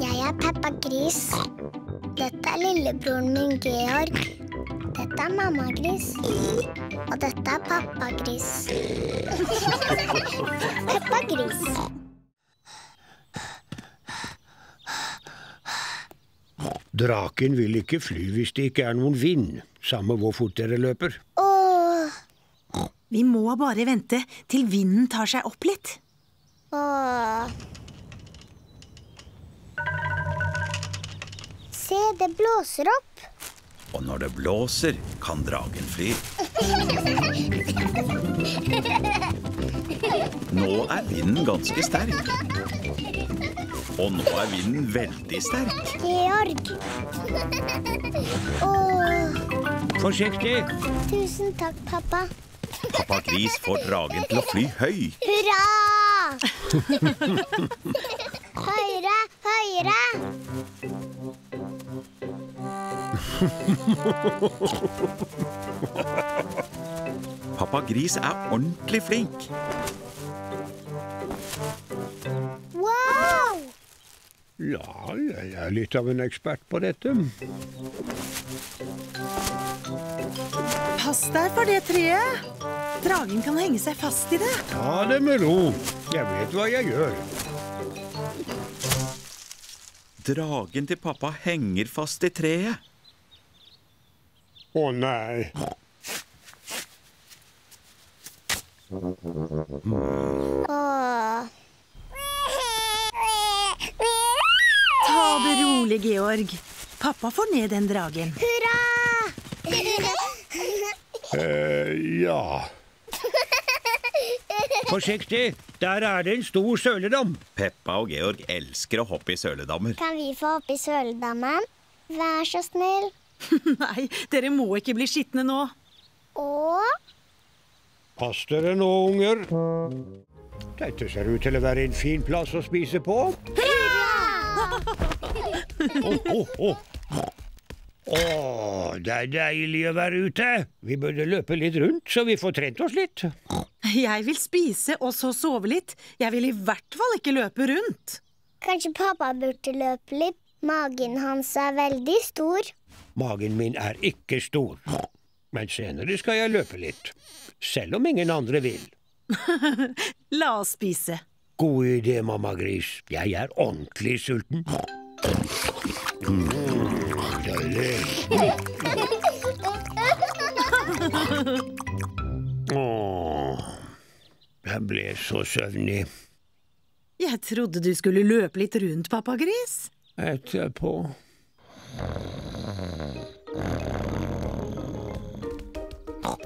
Jeg er Peppa Gris. Dette er lillebroren min Georg. Dette er mamma Gris. Og dette er pappa Gris. Peppa Gris. Draken vil ikke fly hvis det ikke er noen vind, samme hvor fort dere løper. Åh, Vi må bare vente til vinden tar seg opp litt. Åh. Se, det blåser opp. Og når det blåser, kan dragen fly. Nå er vinden ganske sterk. Og nå er vinden veldig sterk. Georg. Åh, Forsiktig! tusen takk, pappa. Pappa Gris får dragen til å fly høy. Hurra! høyre, høyre! Pappa Gris er ordentlig flink. Wow! Ja, jeg er litt av en ekspert på dette. Pass deg for det treet. Dragen kan henge seg fast i det. Ta det med ro. Jeg vet hva jeg gjør. Dragen til pappa henger fast i treet. Å nei. Åh. Ta det rolig, Georg. Pappa får ned den dragen. Hurra! Eh, ja. Forsiktig! Der er det en stor søledam. Peppa og Georg elsker å hoppe i søledammer. Kan vi få hoppe i søledammen? Vær så snill. Nei, dere må ikke bli skitne nå. Og Pass dere nå, unger. Dette ser ut til å være en fin plass å spise på. Åh, oh, oh. Åh, det er deilig å være ute. Vi burde løpe litt rundt, så vi får trent oss litt. Jeg vil spise og så sove litt. Jeg vil i hvert fall ikke løpe rundt. kanskje pappa burde løpe litt. Magen hans er veldig stor. Magen min er ikke stor, men senere skal jeg løpe litt. Selv om ingen andre vil. La oss spise. God idé, mamma gris. Jeg er ordentlig sulten. Mm, deilig. Åh, jeg ble så søvnig Jeg trodde du skulle løpe litt rundt, pappa gris. etterpå.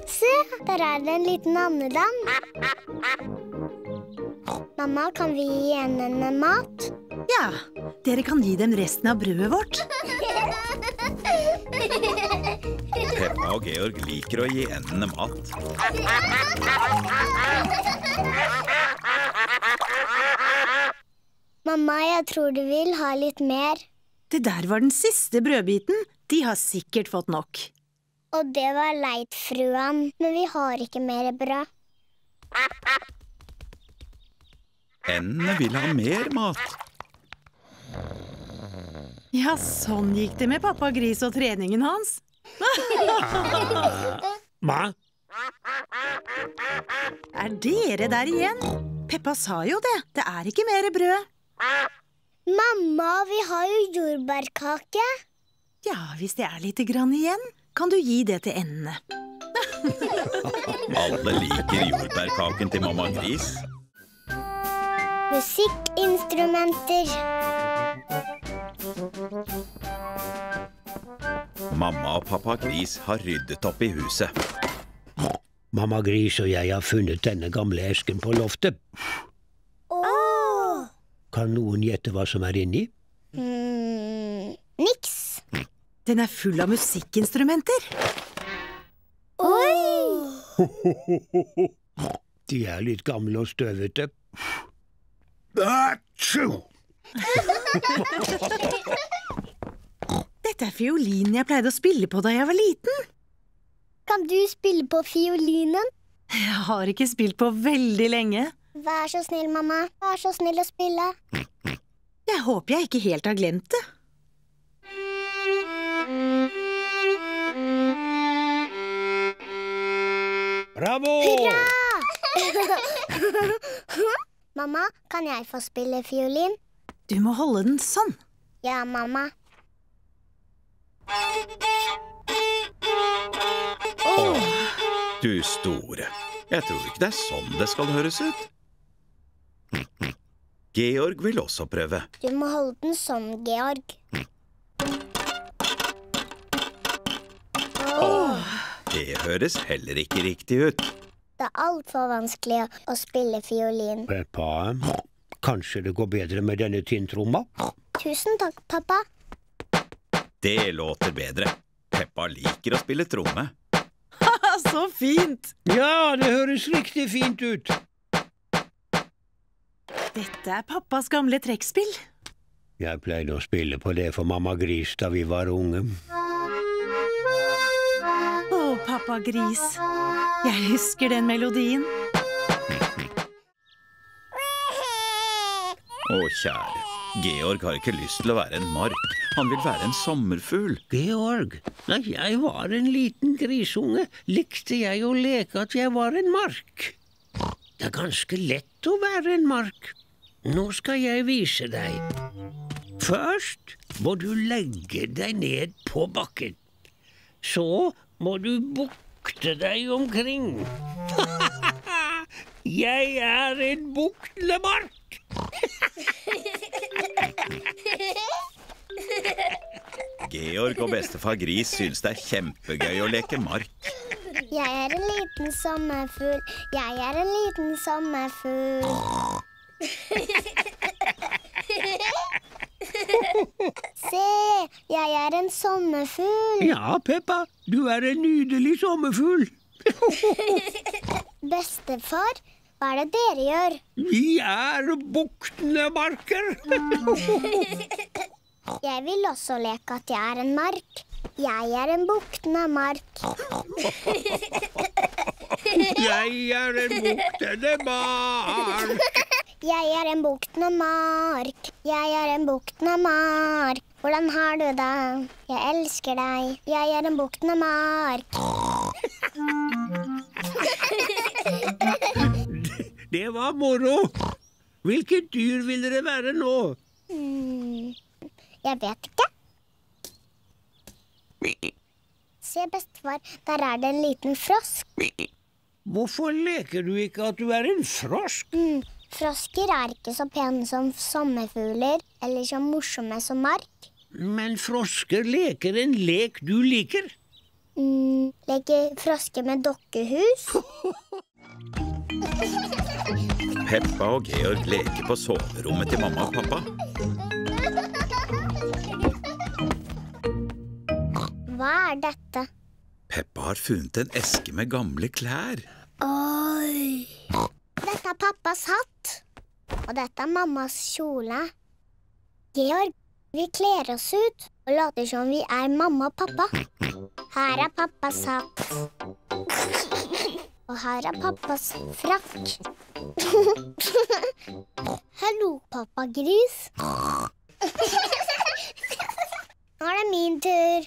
Se, der er det en liten andedam. Mamma, kan vi gi henne mat? Ja, dere kan gi dem resten av brødet vårt. Peppa og Georg liker å gi endene mat. Mamma, jeg tror du vil ha litt mer. Det der var den siste brødbiten. De har sikkert fått nok. Og det var leit, fruan, men vi har ikke mer brød. Endene vil ha mer mat. Ja, sånn gikk det med pappa gris og treningen hans. Hva? Er dere der igjen? Peppa sa jo det. Det er ikke mer brød. Mamma, vi har jo jordbærkake. Ja, hvis det er lite grann igjen, kan du gi det til endene. Alle liker jordbærkaken til mamma Gris. Musikkinstrumenter. Mamma og pappa Gris har ryddet opp i huset. mamma gris og jeg har funnet denne gamle esken på loftet. Oh. Kan noen gjette hva som er inni? Mm, niks. Den er full av musikkinstrumenter. Oi! De er litt gamle og støvete. Atsjo! Dette er fiolinen jeg pleide å spille på da jeg var liten. Kan du spille på fiolinen? Jeg har ikke spilt på veldig lenge. Vær så snill, mamma. Vær så snill å spille. Jeg håper jeg ikke helt har glemt det. Bravo! mamma, kan jeg få spille fiolin? Du må holde den sånn. Ja, mamma. Du store. Jeg tror ikke det er sånn det skal høres ut. Georg vil også prøve. Du må holde den sånn, Georg. Det høres heller ikke riktig ut. Det er altfor vanskelig å, spille fiolin. Peppa, kanskje det går bedre med denne tinntromma? Tusen takk, pappa. Det låter bedre. Peppa liker å spille tromme. Så fint! Ja, det høres riktig fint ut. Dette er pappas gamle trekkspill. Jeg pleide å spille på det for mamma Gris da vi var unge. Pappa gris. Jeg husker den melodien. Å, kjære. Georg har ikke lyst til å være en mark. Han vil være en sommerfugl. Georg, da jeg var en liten grisunge, likte jeg å leke at jeg var en mark. Det er ganske lett å være en mark. Nå skal jeg vise deg. Først må du legge deg ned på bakken. Så må du bukte deg omkring. jeg er en buklemark. mark. Georg og bestefar Gris synes det er kjempegøy å leke mark. Jeg er en liten sommerfugl. Jeg er en liten sommerfugl. Se, jeg er en sommerfugl. Ja, Peppa, du er en nydelig sommerfugl. Bestefar, hva er det dere gjør? Vi er buktende marker. Jeg vil også leke at jeg er en mark. Jeg er en buktende mark. Jeg er en buktende mark. Jeg er en buktende mark. Jeg er en buktende mark. Hvordan har du det? Jeg elsker deg. Jeg er en buktende mark. Det var moro. Hvilket dyr vil dere være nå? Hmm, jeg vet ikke. Se, bestefar, der er det en liten frosk. Hvorfor leker du ikke at du er en frosk? Mm. frosker er ikke så pene som sommerfugler, eller så morsomme som mark. Men frosker leker en lek du liker. Mm, leker frosker med dokkehus? Peppa og Georg leker på soverommet til mamma og pappa. Hva er dette? Peppa har funnet en eske med gamle klær. Oi! Dette er pappas hatt. Og dette er mammas kjole. Georg, vi kler oss ut og later som vi er mamma og pappa. Her er pappas hatt. Og her er pappas frakk. Hallo, pappa gris. Nå er det min tur.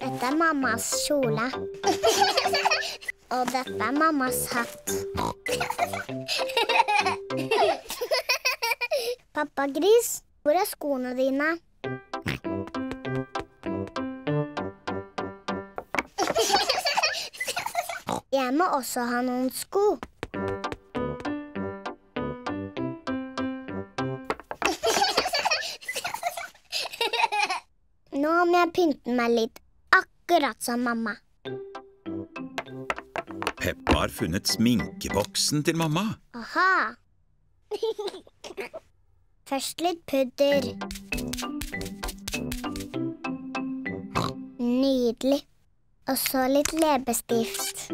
Dette er mammas kjole. Og dette er mammas hatt. Pappa Gris, hvor er skoene dine? Jeg må også ha noen sko. Nå må jeg pynte meg litt, akkurat som mamma. Peppa har funnet sminkeboksen til mamma. Aha! Først litt pudder. Nydelig. Og så litt leppestift.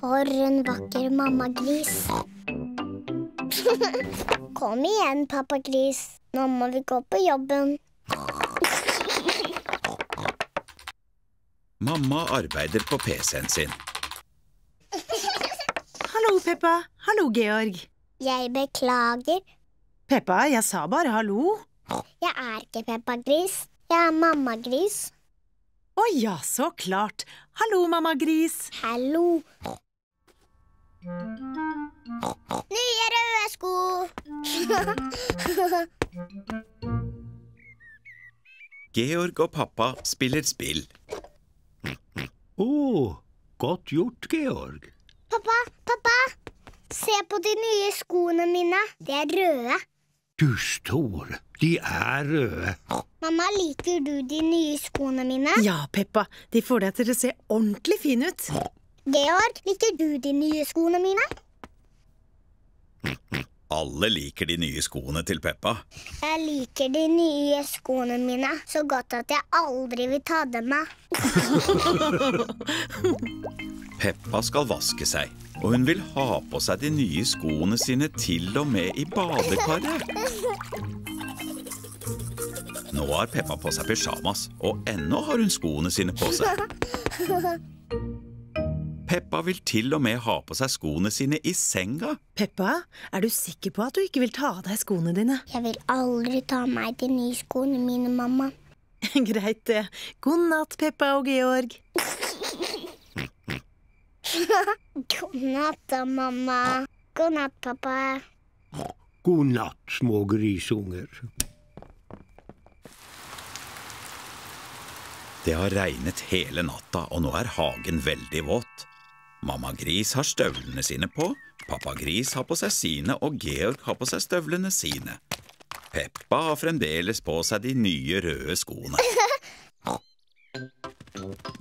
For en vakker mammagris. Kom igjen, pappa gris. Nå må vi gå på jobben. Mamma arbeider på PC-en sin. Hallo, Peppa. Hallo, Georg. Jeg beklager. Peppa, jeg sa bare hallo. Jeg er ikke Peppa Gris. Jeg er mamma Gris. Å ja, så klart. Hallo, mamma gris. Hallo. Nye røde sko. Georg og pappa spiller spill. Å, godt gjort, Georg. pappa, pappa. Se på de nye skoene mine. De er røde. Du store, de er røde. Mamma, liker du de nye skoene mine? Ja, Peppa, de får deg til å se ordentlig fin ut. Georg, liker du de nye skoene mine? Alle liker de nye skoene til Peppa. Jeg liker de nye skoene mine så godt at jeg aldri vil ta dem av. Peppa skal vaske seg, og hun vil ha på seg de nye skoene sine til og med i badekaret. Nå har Peppa på seg pysjamas, og ennå har hun skoene sine på seg. Peppa vil til og med ha på seg skoene sine i senga. Peppa, er du sikker på at du ikke vil ta av deg skoene dine? Jeg vil aldri ta av meg de nye skoene mine, mamma. Greit, det. God natt, Peppa og Georg. God natt da, mamma. God natt, pappa. God natt, små grisunger. Det har regnet hele natta, og nå er hagen veldig våt. Mamma Gris har støvlene sine på, pappa Gris har på seg sine, og Georg har på seg støvlene sine. Peppa har fremdeles på seg de nye røde skoene.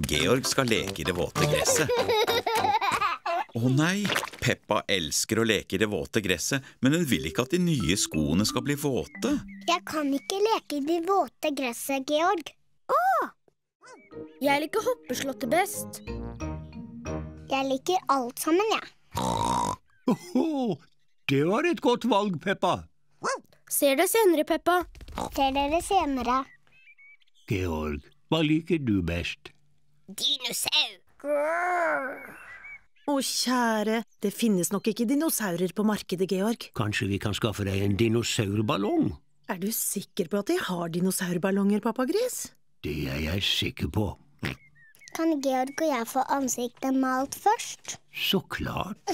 Georg skal leke i det våte gresset. Å nei, Peppa elsker å leke i det våte gresset, men hun vil ikke at de nye skoene skal bli våte. Jeg kan ikke leke i det våte gresset, Georg. Jeg liker hoppeslottet best. Jeg liker alt sammen, jeg. Åhå, det var et godt valg, Peppa. Ser deg senere, Peppa. Ser dere senere. Georg, hva liker du best? Dinosaur. Å, kjære, det finnes nok ikke dinosaurer på markedet, Georg. Kanskje vi kan skaffe deg en dinosaurballong? Er du sikker på at de har dinosaurballonger, pappa Gris? Det er jeg sikker på. Kan Georg og jeg få ansiktet malt først? Så klart.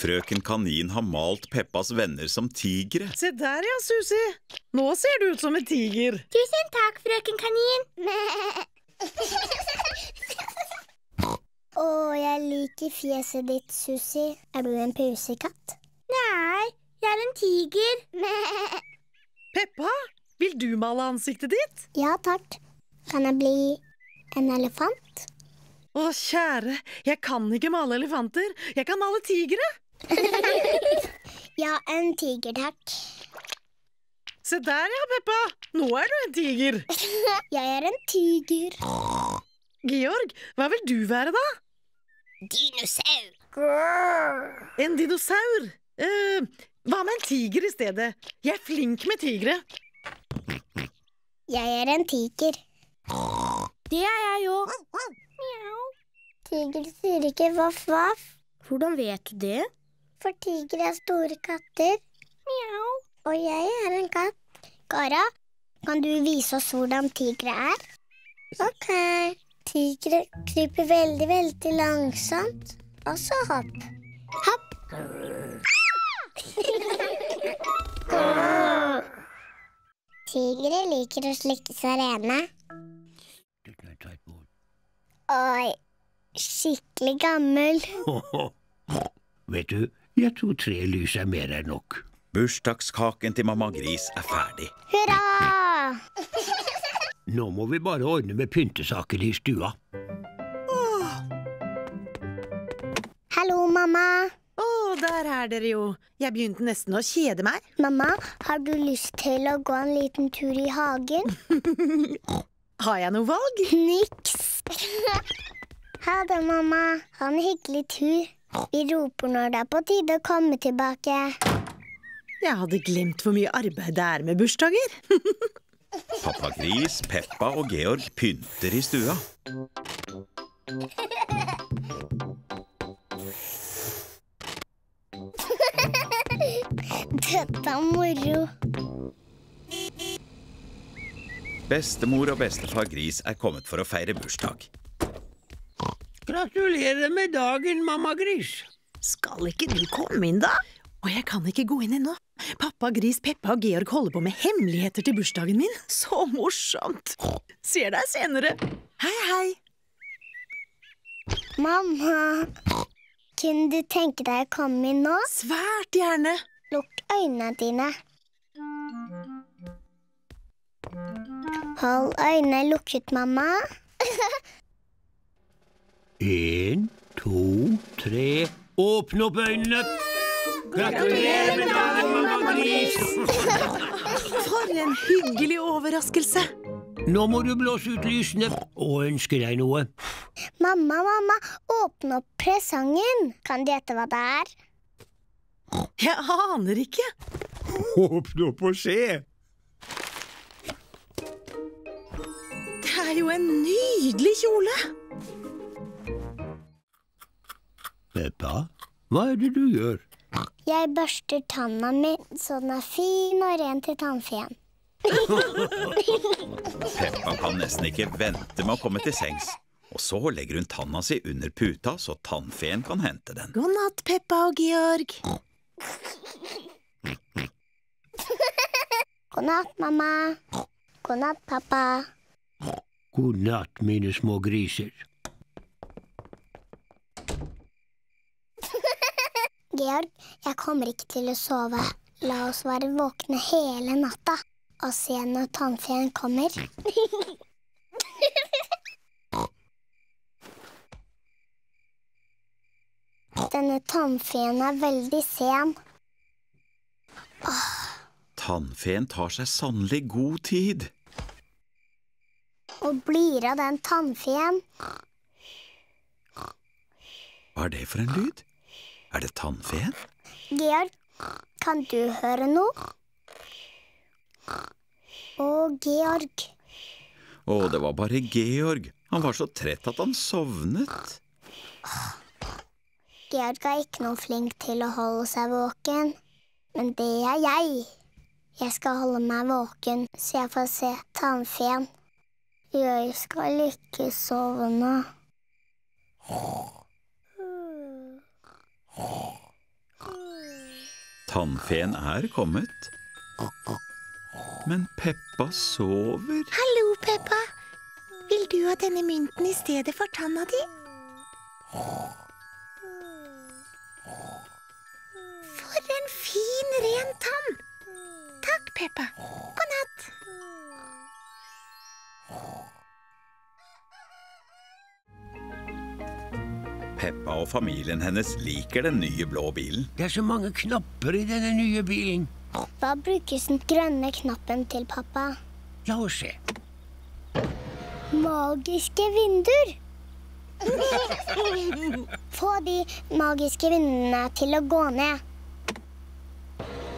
Frøken Kanin har malt Peppas venner som tigre. Se der ja, Susi. Nå ser du ut som en tiger. Tusen takk, frøken kanin. Å, jeg liker fjeset ditt, Susi. Er du en pusekatt? Nei, jeg er en tiger. Peppa, vil du male ansiktet ditt? Ja takk. Kan jeg bli en elefant? Å, kjære, jeg kan ikke male elefanter. Jeg kan male tigre. Ja, en tiger, takk. Se der ja, Peppa. Nå er du en tiger. Jeg er en tiger. Georg, hva vil du være da? Dinosaur. En dinosaur? Uh, hva med en tiger i stedet? Jeg er flink med tigre. Jeg er en tiger. Det er jeg òg. Tiger sier ikke voff voff, Hvordan vet du det? for tiger er store katter. Og jeg er en katt. Kara, kan du vise oss hvordan tigre er? Ok. Tigre kryper veldig, veldig langsomt. Og så hopp. Hopp. Tigre liker å slikke seg rene. Oi, skikkelig gammel. Vet du, jeg tror tre lys er mer enn nok. Bursdagskaken til mamma Gris er ferdig. Hurra! Nå må vi bare ordne med pyntesakene i stua. Hallo, mamma. Å, der er dere jo. Jeg begynte nesten å kjede meg. Mamma, har du lyst til å gå en liten tur i hagen? Har jeg noe valg? Niks. ha det, mamma. Ha en hyggelig tur. Vi roper når det er på tide å komme tilbake. Jeg hadde glemt hvor mye arbeid det er med bursdager. Pappa Gris, Peppa og Georg pynter i stua. Dette er moro. Bestemor og bestefar Gris er kommet for å feire bursdag. Gratulerer med dagen, mamma Gris. Skal ikke du komme inn, da? Og jeg kan ikke gå inn ennå. Pappa Gris, Peppa og Georg holder på med hemmeligheter til bursdagen min. Så morsomt! Ser deg senere. Hei, hei. Mamma, kunne du tenke deg å komme inn nå? Svært gjerne. Lukk øynene dine. Hold øynene lukket, mamma. En, to, tre Åpne opp øynene! Gratulerer med dagen, mamma Gris! For en hyggelig overraskelse. Nå må du blåse ut lysene og ønske deg noe. Mamma, mamma, åpne opp presangen. Kan du gjette hva det er? Jeg aner ikke. Åpne opp og se! Er jo en nydelig kjole. Peppa, hva er det du gjør? Jeg børster tanna mi så den er fin og ren til tannfeen. Peppa kan nesten ikke vente med å komme til sengs. Og så legger hun tanna si under puta, så tannfeen kan hente den. God natt, Peppa og Georg. God natt, mamma. God natt, pappa. God natt, mine små griser. Georg, jeg kommer ikke til å sove. La oss være våkne hele natta og se når tannfeen kommer. Denne tannfeen er veldig sen. Tannfeen tar seg sannelig god tid. Og blir av den tannfeen. Hva er det for en lyd? Er det tannfeen? Georg, kan du høre noe? Å, Georg. Å, det var bare Georg. Han var så trett at han sovnet. Georg er ikke noe flink til å holde seg våken. Men det er jeg. Jeg skal holde meg våken, så jeg får se tannfeen. Jeg skal ikke sovne. Tannfeen er kommet. Men Peppa sover. Hallo, Peppa. Vil du ha denne mynten i stedet for tanna di? For en fin, ren tann. Takk, Peppa. God natt. Peppa og familien hennes liker den nye blå bilen. Det er så mange knapper i denne nye bilen. Hva brukes den grønne knappen til, pappa? La oss se. Magiske vinduer! Få de magiske vinduene til å gå ned.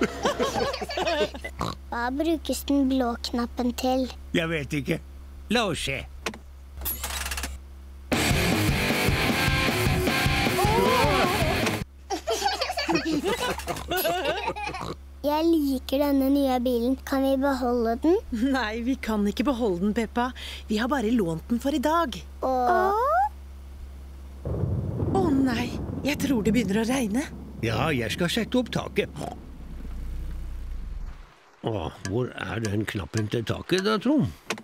Hva brukes den blå knappen til? Jeg vet ikke. La oss se. Jeg liker denne nye bilen. Kan vi beholde den? Nei, vi kan ikke beholde den, Peppa. Vi har bare lånt den for i dag. Å oh, nei, jeg tror det begynner å regne. Ja, jeg skal sette opp taket. Å, hvor er den knappen til taket da, Trond?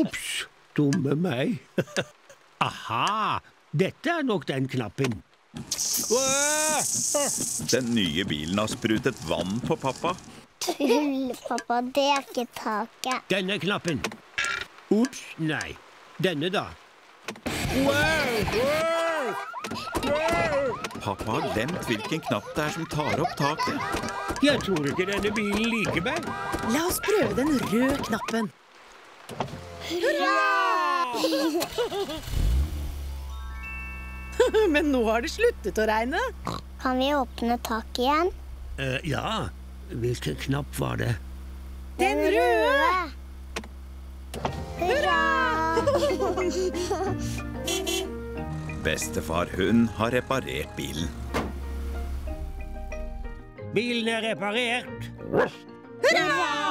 Ops, dumme meg. Aha, dette er nok den knappen. Den nye bilen har sprutet vann på pappa. tull, pappa. Det er ikke taket. Denne knappen. Ops, nei. Denne da. Pappa har glemt hvilken knapp det er som tar opp taket. Jeg tror ikke denne bilen liker meg. La oss prøve den røde knappen. Men nå har det sluttet å regne. Kan vi åpne taket igjen? Uh, ja, hvilken knapp var det? Den røde! Hurra! Bestefar Hund har reparert bilen. Bilen er reparert. Hurra!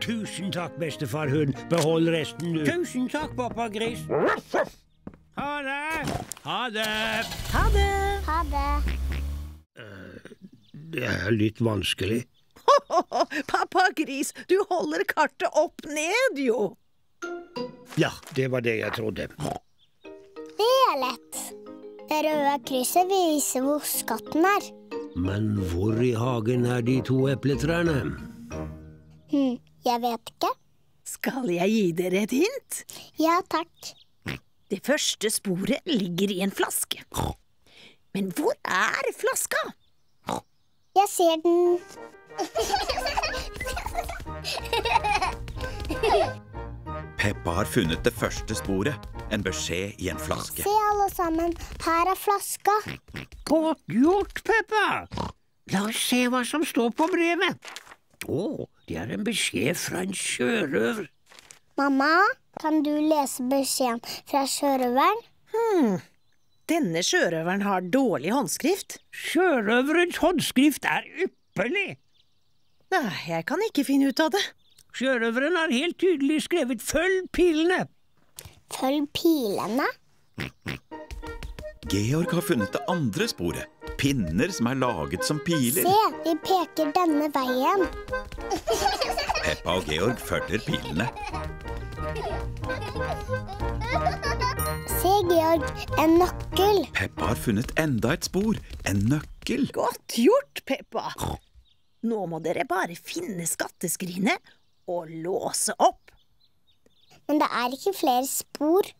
Tusen takk, bestefar hund. Behold resten, du. Tusen takk, pappa gris. Ha det. Ha det. Ha det! Ha det. Det er litt vanskelig. Pappa Gris, du holder kartet opp ned, jo. Ja, det var det jeg trodde. Det er lett. Det røde krysset viser hvor skatten er. Men hvor i hagen er de to epletrærne? Hm, jeg vet ikke. Skal jeg gi dere et hint? Ja takk. Det første sporet ligger i en flaske. Men hvor er flaska? Jeg ser den. Peppa har funnet det første sporet. En beskjed i en flaske. Se alle sammen, her er flaska. Godt gjort, Peppa. La oss se hva som står på brevet. Å, det er en beskjed fra en sjørøver. Mamma, kan du lese beskjeden fra sjørøveren? Hmm. Denne sjørøveren har dårlig håndskrift. Sjørøverens håndskrift er ypperlig. Nei, jeg kan ikke finne ut av det. Sjørøveren har helt tydelig skrevet 'følg pilene'. Følg pilene. Georg har funnet det andre sporet. Pinner som er laget som piler. Se, de peker denne veien. Peppa og Georg følger pilene. Se, Georg, en nøkkel. Peppa har funnet enda et spor. En nøkkel. Godt gjort, Peppa. Nå må dere bare finne skatteskrinet og låse opp. Men det er ikke flere spor.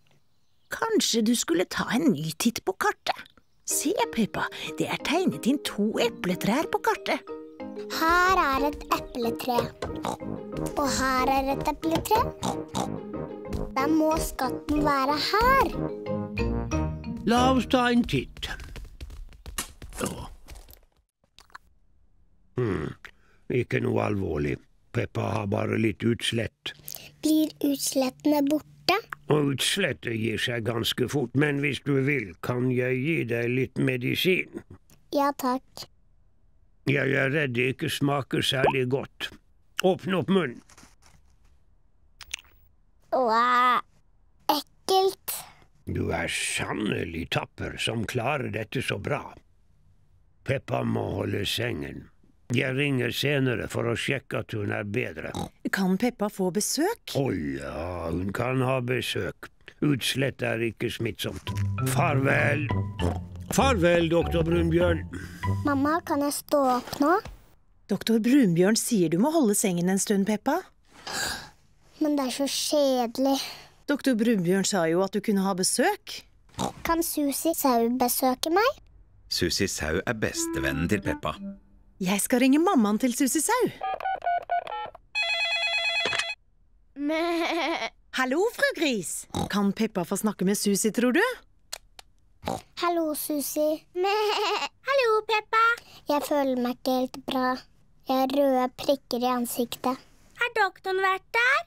Kanskje du skulle ta en ny titt på kartet? Se, Peppa, det er tegnet inn to epletrær på kartet. Her er et epletre. Og her er et epletre. Da må skatten være her. La oss ta en titt. Hmm. Ikke noe alvorlig. Peppa har bare litt utslett. Blir utslettene borte? Og utslettet gir seg ganske fort, men hvis du vil, kan jeg gi deg litt medisin. Ja takk. Jeg er redd det ikke smaker særlig godt. Åpne opp munnen. Åh, ekkelt. Du er sannelig tapper som klarer dette så bra. Peppa må holde sengen. Jeg ringer senere for å sjekke at hun er bedre. Kan Peppa få besøk? Å ja, hun kan ha besøk. Utslett er ikke smittsomt. Farvel. Farvel, doktor Brunbjørn. Mamma, kan jeg stå opp nå? Doktor Brunbjørn sier du må holde sengen en stund, Peppa. Men det er så kjedelig. Doktor Brunbjørn sa jo at du kunne ha besøk. Kan Susi Sau besøke meg? Susi Sau er bestevennen til Peppa. Jeg skal ringe mammaen til Susi Sau. Hallo, fru Gris. Kan Peppa få snakke med Susi, tror du? Hallo, Susi. Hallo, Peppa. Jeg føler meg ikke helt bra. Jeg har røde prikker i ansiktet. Har doktoren vært der?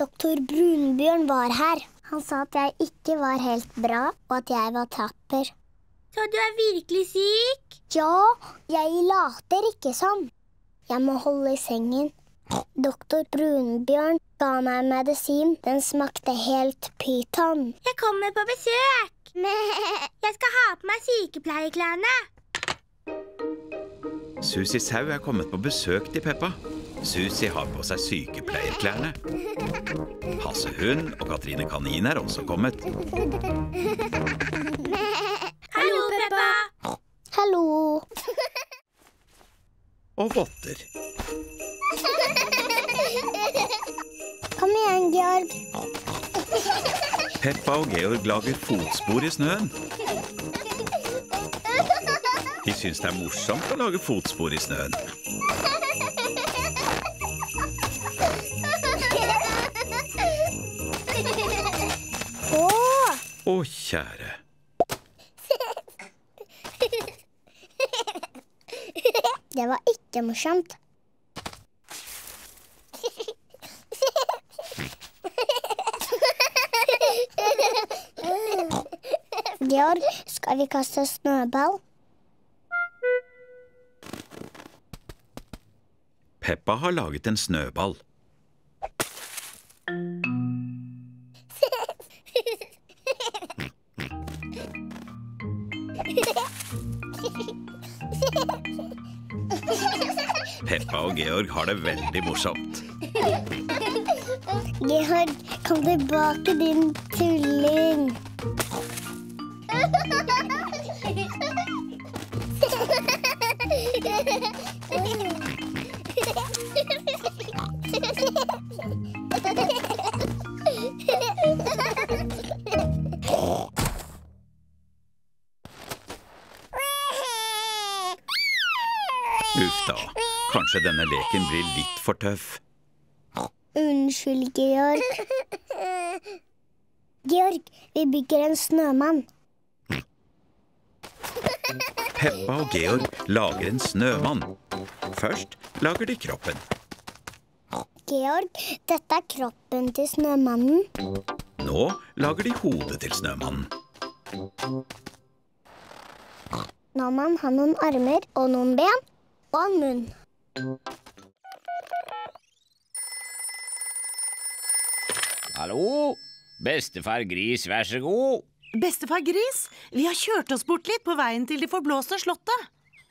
Doktor Brunbjørn var her. Han sa at jeg ikke var helt bra, og at jeg var tapper. Så du er virkelig syk? Ja, jeg later ikke sånn. Jeg må holde i sengen. Doktor Brunbjørn ga meg medisin. Den smakte helt pyton. Jeg kommer på besøk. Jeg skal ha på meg sykepleierklærne. Susi Sau er kommet på besøk til Peppa. Susi har på seg sykepleierklærne. Hasse Hund og Katrine Kanin er også kommet. Peppa. Hallo. Og votter. Kom igjen, Georg. Peppa og Georg lager fotspor i snøen. De syns det er morsomt å lage fotspor i snøen. Å, Å, kjære. Det var ikke morsomt. Georg, skal vi kaste snøball? Peppa har laget en snøball. Peppa og Georg har det veldig morsomt. Georg, kom tilbake, din tulling. Uff Kanskje denne leken blir litt for tøff. Unnskyld, Georg. Georg, vi bygger en snømann. Peppa og Georg lager en snømann. Først lager de kroppen. Georg, dette er kroppen til snømannen. Nå lager de hodet til snømannen. Nå må han ha noen armer og noen ben og en munn. Hallo? Bestefar Gris, vær så god. Bestefar Gris, vi har kjørt oss bort litt på veien til det forblåste slottet.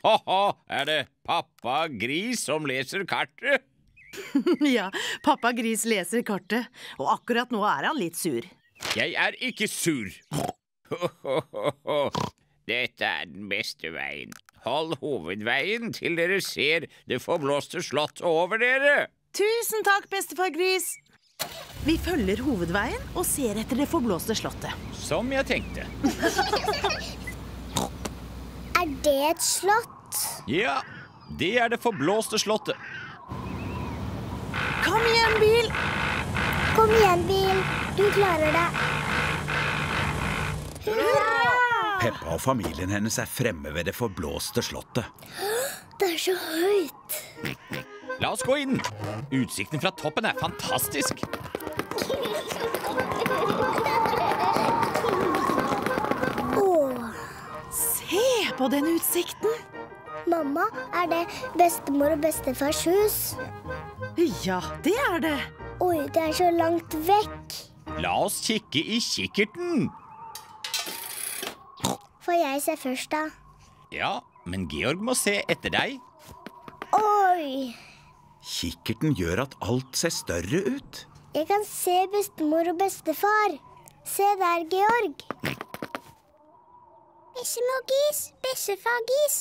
Ha-ha, er det pappa Gris som leser kartet? ja, pappa Gris leser kartet, og akkurat nå er han litt sur. Jeg er ikke sur. Dette er den beste veien. Hold hovedveien til dere ser det forblåste slottet over dere. Tusen takk, bestefar Gris. Vi følger hovedveien og ser etter det forblåste slottet. Som jeg tenkte. Er det et slott? Ja, det er det forblåste slottet. Kom igjen, bil! Kom igjen, bil. Du klarer det. Peppa og familien hennes er fremme ved det forblåste slottet. Det er så høyt. La oss gå inn. Utsikten fra toppen er fantastisk. Åh, Se på den utsikten! mamma, er det bestemor og bestefars hus? Ja, det er det. Oi, det er så langt vekk. La oss kikke i kikkerten. Får jeg se først, da? Ja, men Georg må se etter deg. Oi! Kikkerten gjør at alt ser større ut. Jeg kan se bestemor og bestefar. Se der, Georg. Bestemor Gis, bestefar Gis.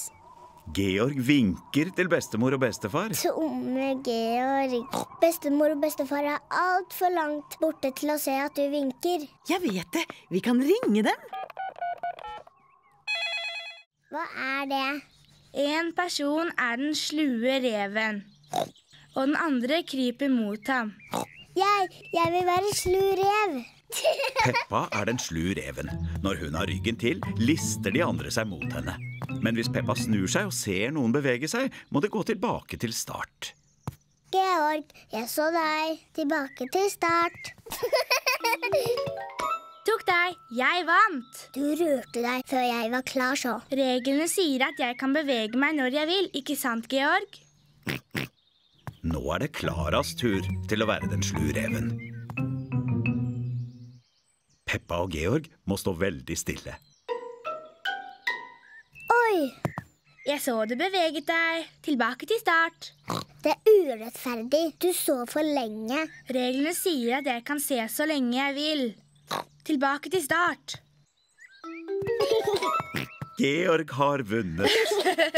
Georg vinker til bestemor og bestefar. Tomme Georg. Bestemor og bestefar er altfor langt borte til å se at du vinker. Jeg vet det. Vi kan ringe dem. Hva er det? En person er den slue reven, og den andre kryper mot ham. Jeg, jeg vil være slu rev. Peppa er den slu reven. Når hun har ryggen til, lister de andre seg mot henne. Men hvis Peppa snur seg og ser noen bevege seg, må det gå tilbake til start. Georg, jeg så deg. Tilbake til start. Tok deg, jeg vant. Du rørte deg før jeg var klar, så. Reglene sier at jeg kan bevege meg når jeg vil, ikke sant, Georg? Nå er det Klaras tur til å være den slu reven. Peppa og Georg må stå veldig stille. Oi, Jeg så du beveget deg. Tilbake til start. det er urettferdig. Du så for lenge. Reglene sier at jeg kan se så lenge jeg vil. Tilbake til start. Georg har vunnet.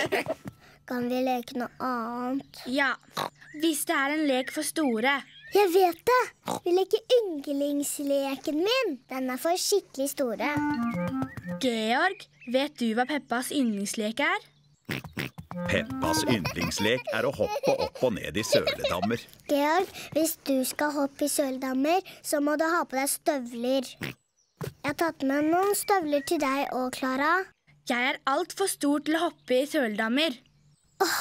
Kan vi leke noe annet? Ja, hvis det er en lek for store. Jeg vet det! Vi leker ynglingsleken min. Den er for skikkelig store. Georg, vet du hva Peppas yndlingslek er? Peppas yndlingslek er å hoppe opp og ned i søledammer. Georg, hvis du skal hoppe i søledammer, så må du ha på deg støvler. Jeg har tatt med noen støvler til deg òg, Klara. Jeg er altfor stor til å hoppe i søledammer. Åh,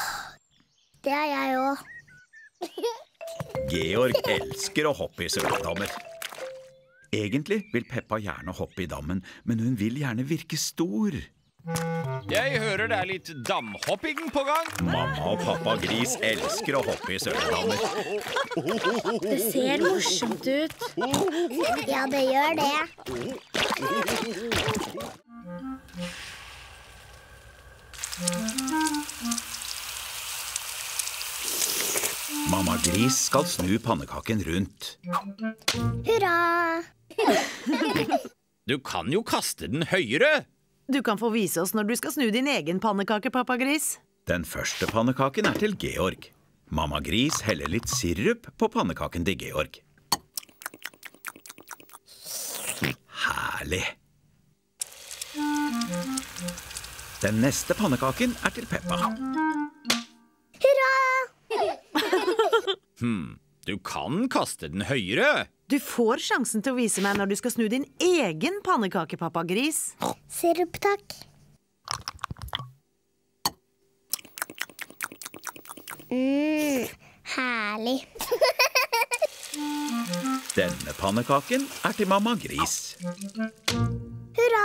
Det er jeg òg. Georg elsker å hoppe i søledammer. Egentlig vil Peppa gjerne hoppe i dammen, men hun vil gjerne virke stor. Jeg hører det er litt damhopping på gang. Mamma og pappa Gris elsker å hoppe i søledammer. Det ser morsomt ut. Ja, det gjør det. Mamma Gris skal snu pannekaken rundt. Hurra! Du kan jo kaste den høyere. Du kan få vise oss når du skal snu din egen pannekake, pappa Gris. Den første pannekaken er til Georg. Mamma Gris heller litt sirup på pannekaken til Georg. Herlig. Den neste pannekaken er til Peppa. Hurra! Du kan kaste den høyere. Du får sjansen til å vise meg når du skal snu din egen pannekake, pappa Gris. Sirup, takk. Mm, herlig. Denne pannekaken er til mamma Gris. Hurra!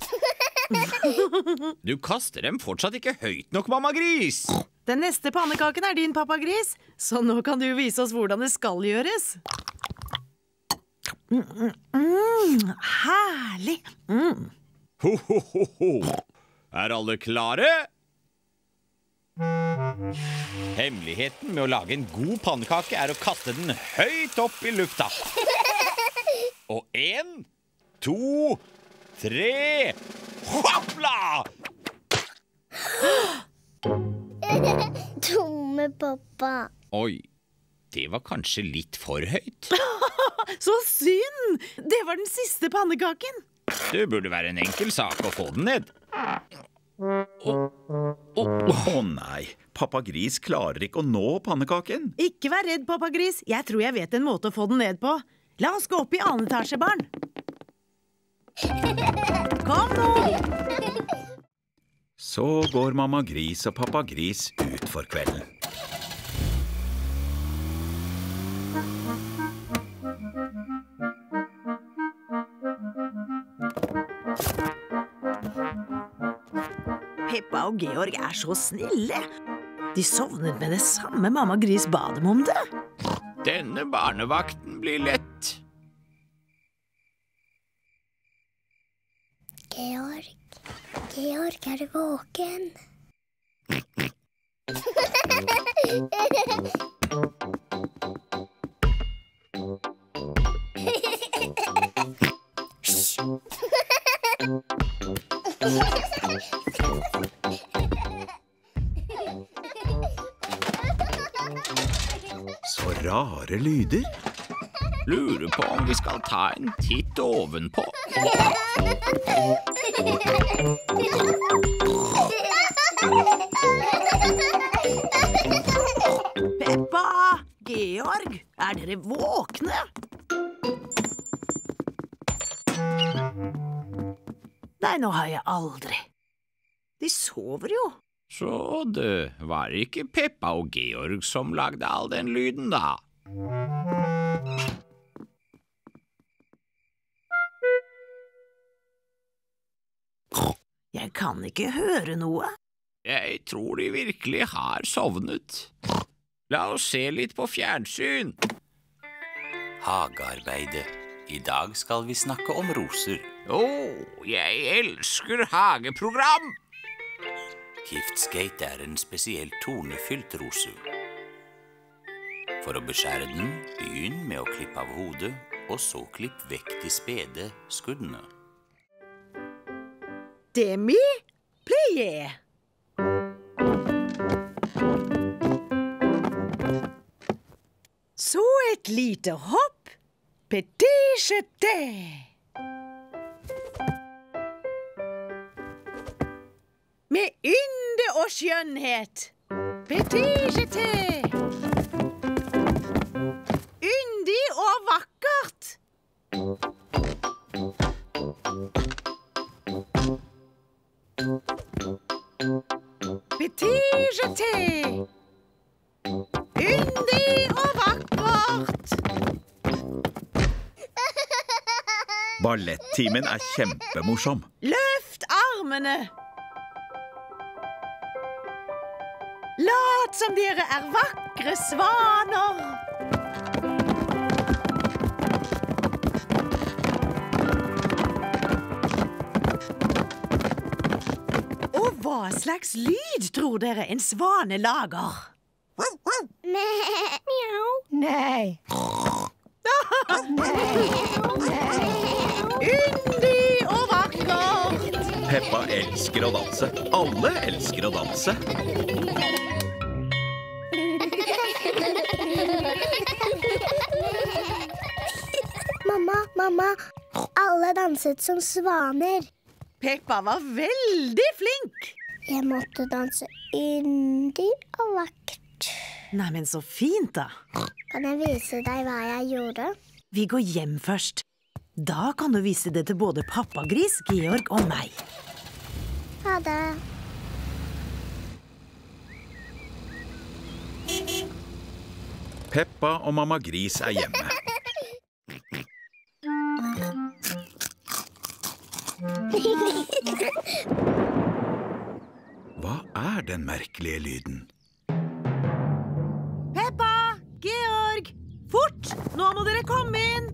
Du kaster dem fortsatt ikke høyt nok, mamma gris. Den neste pannekaken er din, pappa Gris, så nå kan du vise oss hvordan det skal gjøres. Mm, mm, mm, herlig! Mm. Ho, ho, ho, ho. Er alle klare? Hemmeligheten med å lage en god pannekake er å kaste den høyt opp i lufta. Og én, to, tre Hoppla! Dumme pappa. Oi, det var kanskje litt for høyt. Så synd! Det var den siste pannekaken. Det burde være en enkel sak å få den ned. Å nei, pappa Gris klarer ikke å nå pannekaken. Ikke vær redd, pappa Gris. Jeg tror jeg vet en måte å få den ned på. La oss gå opp i annen etasje, barn. Kom nå! Så går mamma Gris og pappa Gris ut for kvelden. Og Georg er så snille. De sovnet med det samme mamma Gris ba dem om det. Denne barnevakten blir lett. Georg, Georg, er du våken? Så rare lyder. Lurer på om vi skal ta en titt ovenpå. Peppa! Georg, er dere våkne? Nei, nå har jeg aldri. De sover jo. Så det var ikke Peppa og Georg som lagde all den lyden, da. Jeg kan ikke høre noe. Jeg tror de virkelig har sovnet. La oss se litt på fjernsyn. Hagearbeidet. I dag skal vi snakke om roser. Å, jeg elsker hageprogram! Giftskate er en spesielt tornefylt rose. For å beskjære den, begynn med å klippe av hodet, og så klipp vekk de spede skuddene. Demi pleier. Så et lite hopp. Petit jeté. Og skjønnhet. Petit jeté. Yndig og vakkert. Petit jeté. Yndig og vakkert. Ballettimen er kjempemorsom. Løft armene Lat som dere er vakre svaner. Og hva slags lyd tror dere en svane lager? Mjau. Nei. Yndig og vakkert. Peppa elsker å danse. Alle elsker å danse. Mamma. Alle danset som svaner. Peppa var veldig flink. Jeg måtte danse yndig og vakkert. Neimen, så fint, da. Kan jeg vise deg hva jeg gjorde? Vi går hjem først. Da kan du vise det til både pappagris, Georg og meg. Ha det. Peppa og mamma Gris er hjemme. Hva er den merkelige lyden? Peppa! Georg! Fort! Nå må dere komme inn!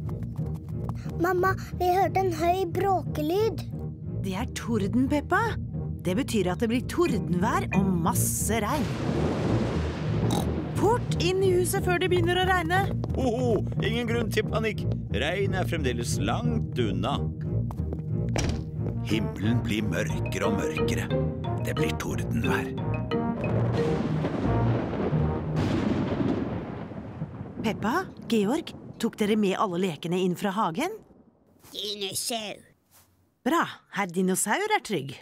Mamma, vi hørte en høy bråkelyd. Det er torden, Peppa. Det betyr at det blir tordenvær og masse regn. Fort inn i huset før det begynner å regne. Hoho, ingen grunn til panikk. Regnet er fremdeles langt unna. Himmelen blir mørkere og mørkere. Det blir tordenvær. Peppa, Georg, tok dere med alle lekene inn fra hagen? Dinosaur. Bra, herr dinosaur er trygg.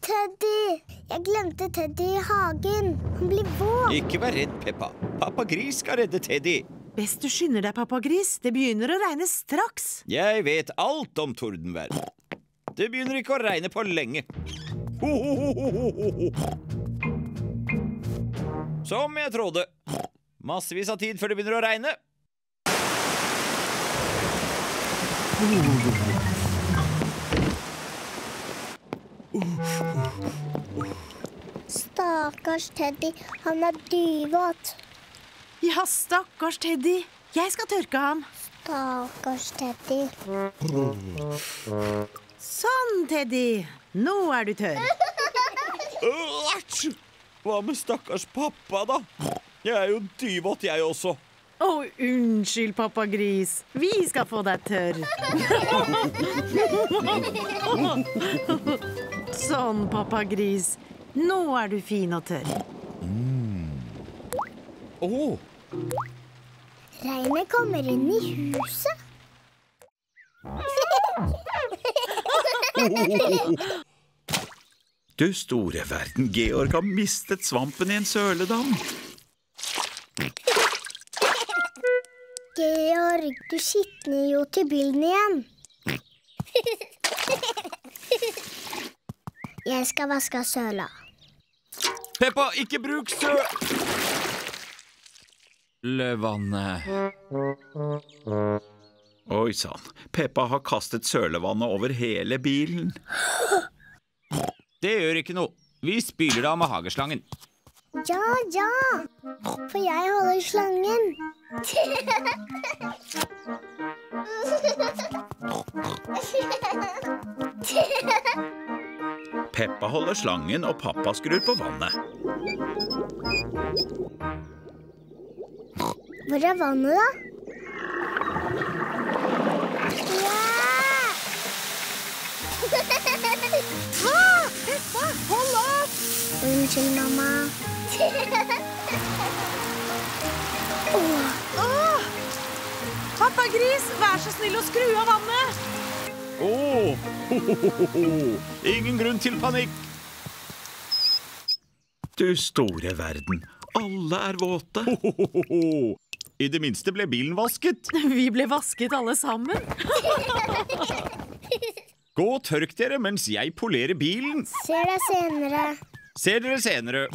Teddy! Jeg glemte Teddy i hagen. Han blir våt. Ikke vær redd, Peppa. Pappa Gris skal redde Teddy. Best du skynder deg, pappa Gris. Det begynner å regne straks. Jeg vet alt om tordenvær. Det begynner ikke å regne på lenge. Ho, ho, ho. Som jeg trodde. Massevis av tid før det begynner å regne. Stakkars Teddy. Han er dyvåt. Ja, stakkars Teddy. Jeg skal tørke ham. Stakkars Teddy. Sånn, Teddy. Nå er du tørr. Æsj! Hva med stakkars pappa, da? Jeg er jo dyvåt, jeg også. Å, unnskyld, pappa gris. Vi skal få deg tørr. sånn, pappagris. Nå er du fin og tørr. Å, Regnet kommer inn i huset. Du store verden, Georg har mistet svampen i en søledam. Georg, du skitner jo til bilen igjen. Jeg skal vaske søla. Peppa, ikke bruk sø... Løvannet. Oi sann, Peppa har kastet sølevannet over hele bilen. Det gjør ikke noe. Vi spyler det av med hageslangen. Ja, ja, for jeg holder slangen. Peppa holder slangen, og pappa skrur på vannet. Hvor er vannet, da? Ja! Peppa, hold opp! Unnskyld, mamma. Åh! Pappagris, vær så snill å skru av vannet. Ho. Ingen grunn til panikk. Du store verden, alle er våte. Ho. I det minste ble bilen vasket. Vi ble vasket alle sammen. Gå og tørk dere mens jeg polerer bilen. Ser deg senere. Ser dere senere.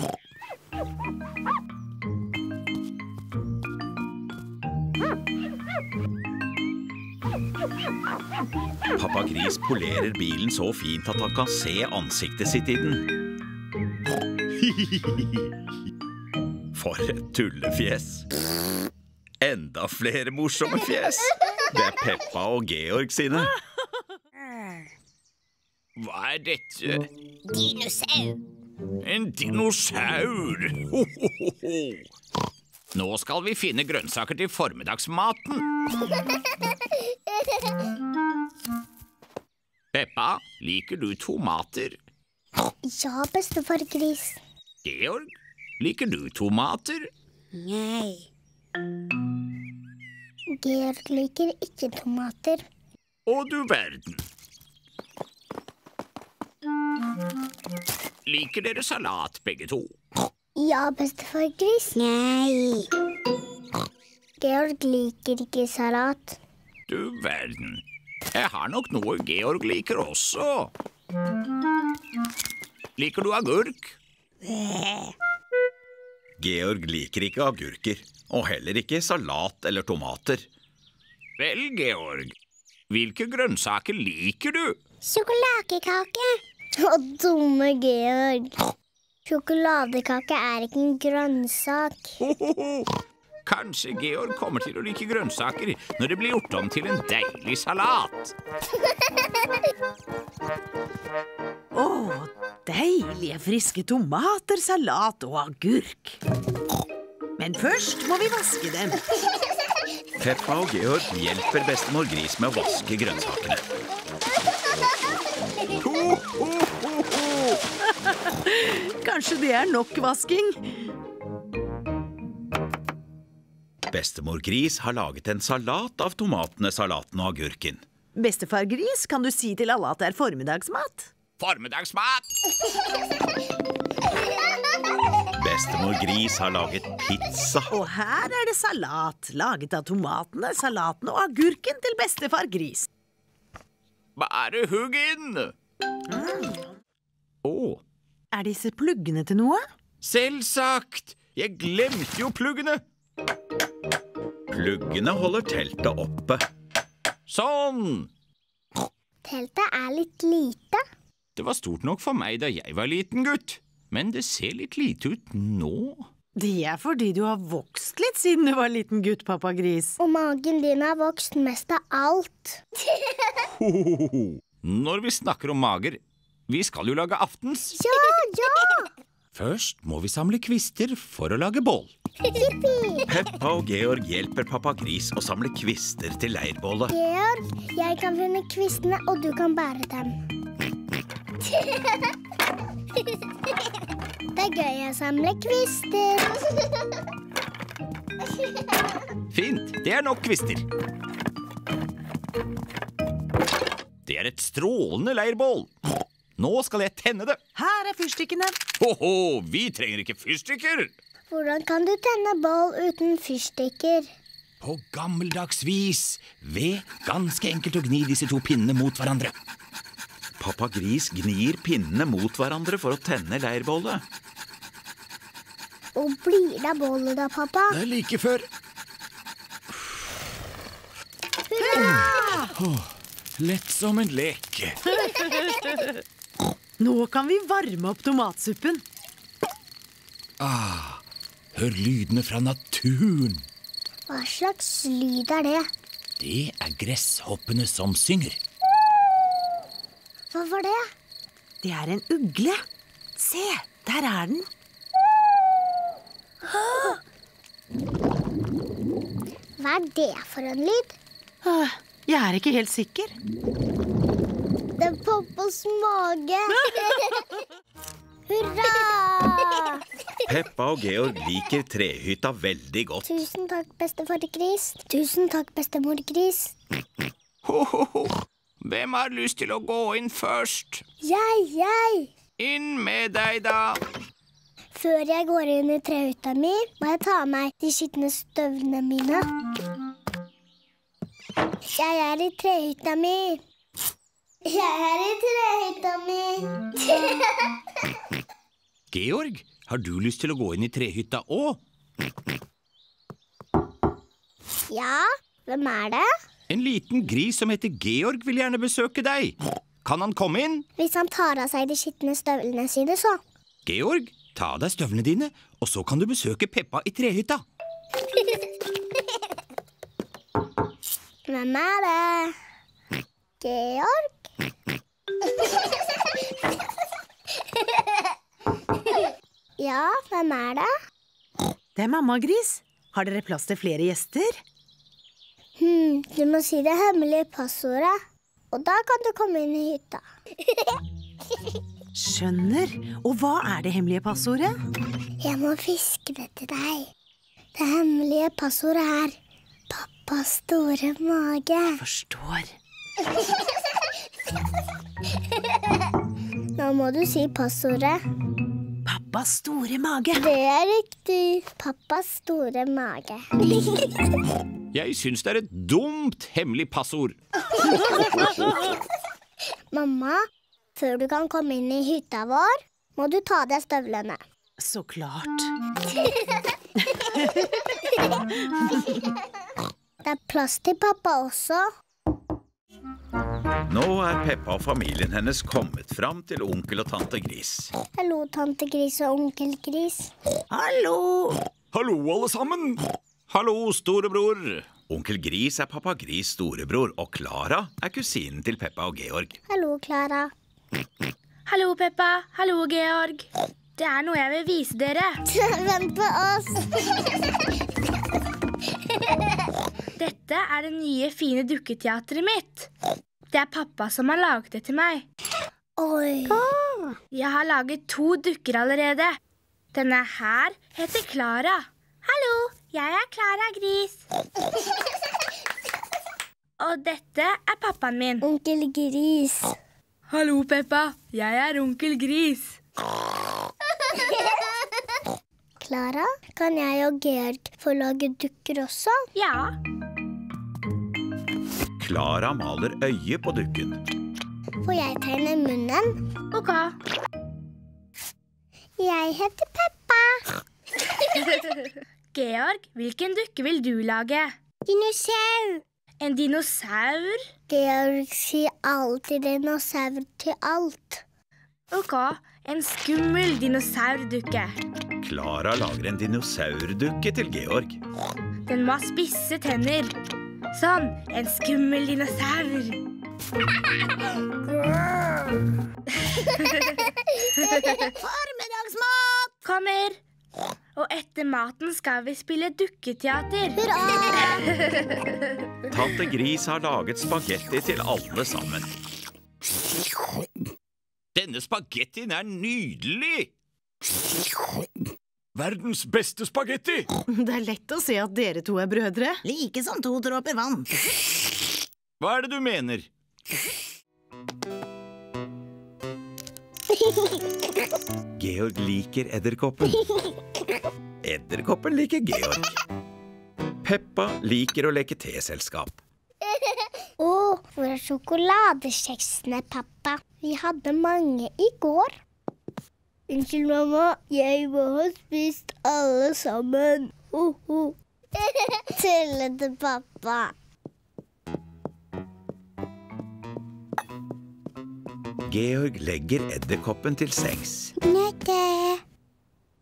Pappa Gris polerer bilen så fint at han kan se ansiktet sitt i den. For et tullefjes. Enda flere morsomme fjes. Det er Peppa og Georg sine. Hva er dette? Dinosaur. En dinosaur! Ho, ho, ho. Nå skal vi finne grønnsaker til formiddagsmaten. Peppa, liker du tomater? Ja, bestefar Gris. Georg, liker du tomater? Nei. Georg liker ikke tomater. Å du verden. Liker dere salat, begge to? Ja, bestefar Gris. Nei. Georg liker ikke salat. Du verden. Jeg har nok noe Georg liker også. Liker du agurk? Georg liker ikke agurker, og heller ikke salat eller tomater. Vel, Georg. Hvilke grønnsaker liker du? Sjokoladekake. Å, dumme Georg. Sjokoladekake er ikke en grønnsak. Kanskje Georg kommer til å like grønnsaker når det blir gjort om til en deilig salat. Å, deilige friske tomater, salat og agurk. Men først må vi vaske dem. Peppa og Georg hjelper bestemor Gris med å vaske grønnsakene. Kanskje det er nok vasking? Bestemor Gris har laget en salat av tomatene, salaten og agurken. Bestefar Gris, kan du si til alle at det er formiddagsmat? Formiddagsmat! Bestemor Gris har laget pizza. Og her er det salat, laget av tomatene, salaten og agurken til bestefar Gris. Bare hugg inn! Å, Er disse pluggene til noe? selvsagt! Jeg glemte jo pluggene. Pluggene holder teltet oppe. Sånn! Teltet er litt lite. Det var stort nok for meg da jeg var liten gutt, men det ser litt lite ut nå. Det er fordi du har vokst litt siden du var liten gutt, pappa Gris. Og magen din har vokst mest av alt. Når vi snakker om mager, vi skal jo lage aftens. Ja, ja! Først må vi samle kvister for å lage bål. Jippi! Peppa og Georg hjelper pappa Gris å samle kvister til leirbålet. Georg, jeg kan finne kvistene, og du kan bære dem. Det er gøy å samle kvister. Fint, det er nok kvister. Det er et strålende leirbål. Nå skal jeg tenne det. Her er fyrstikkene. Ho-ho, vi trenger ikke fyrstikker. Hvordan kan du tenne bål uten fyrstikker? På gammeldags vis, ved ganske enkelt å gni disse to pinnene mot hverandre. Pappa Gris gnir pinnene mot hverandre for å tenne leirbålet. Og blir det bålet da, pappa? Det er like før. Hurra! Lett som en lek. Nå kan vi varme opp tomatsuppen. Ah, Hør lydene fra naturen. Hva slags lyd er det? Det er gresshoppene som synger. Hva var det? Det er en ugle. Se, der er den. Hva er det for en lyd? Jeg er ikke helt sikker. Er pappas mage. Hurra! Peppa og Georg liker trehytta veldig godt. Tusen takk, bestefar Gris. Tusen takk, bestemor Gris. Hvem har lyst til å gå inn først? Jeg, jeg. Inn med deg, da. Før jeg går inn i trehytta mi, må jeg ta av meg de skitne støvlene mine. Jeg er i trehytta mi. Jeg er i trehytta mi. Georg, har du lyst til å gå inn i trehytta òg? Ja, hvem er det? En liten gris som heter Georg vil gjerne besøke deg. Kan han komme inn? Hvis han tar av seg de skitne støvlene sine, så. Georg, ta av deg støvlene dine, og så kan du besøke Peppa i trehytta. Hvem er det? Georg? Ja, hvem er det? Det er mamma Gris. Har dere plass til flere gjester? Hm, du må si det hemmelige passordet. Og da kan du komme inn i hytta. Skjønner. Og hva er det hemmelige passordet? Jeg må fiske det til deg. Det hemmelige passordet er pappas store mage. Forstår. Nå må du si passordet. Pappas store mage. Det er riktig. Pappas store mage. Jeg syns det er et dumt hemmelig passord. Mamma, før du kan komme inn i hytta vår, må du ta av deg støvlene. Så klart. Det er plass til pappa også. Nå er Peppa og familien hennes kommet fram til onkel og tante Gris. Hallo, tante Gris og onkel Gris. Hallo! Hallo, alle sammen. Hallo, storebror. Onkel Gris er pappa Gris' storebror, og Klara er kusinen til Peppa og Georg. Hallo, Klara. Hallo, Peppa. Hallo, Georg. Det er noe jeg vil vise dere. Vent på oss. Dette er det nye, fine dukketeatret mitt. Det er pappa som har laget det til meg. Oi. Jeg har laget to dukker allerede. Denne her heter Klara. Hallo, jeg er Klara Gris. Og dette er pappaen min. Onkel Gris. Hallo, Peppa. Jeg er onkel Gris. Klara, kan jeg og Georg få lage dukker også? Ja, Klara maler øyet på dukken. Får jeg tegne munnen? ok. Jeg heter Peppa. Georg, hvilken dukke vil du lage? Dinosaur. En dinosaur? Georg sier alltid dinosaur til alt. Ok, en skummel dinosaurdukke. Klara lager en dinosaurdukke til Georg. Den må ha spisse tenner. Sånn, en skummel dinosaur. Formiddagsmat! Kommer. Og etter maten skal vi spille dukketeater. Hurra! Tante Gris har laget spagetti til alle sammen. Denne spagettien er nydelig! Verdens beste spagetti! Det er lett å se at dere to er brødre. Like som to dråper vann. Hva er det du mener? Georg liker edderkoppen. Edderkoppen liker Georg. Peppa liker å leke teselskap. Å, hvor er sjokoladekjeksene, pappa? Vi hadde mange i går. Unnskyld, mamma. Jeg må ha spist alle sammen. Ho, ho. Tullete pappa. Georg legger edderkoppen til sengs. Nette.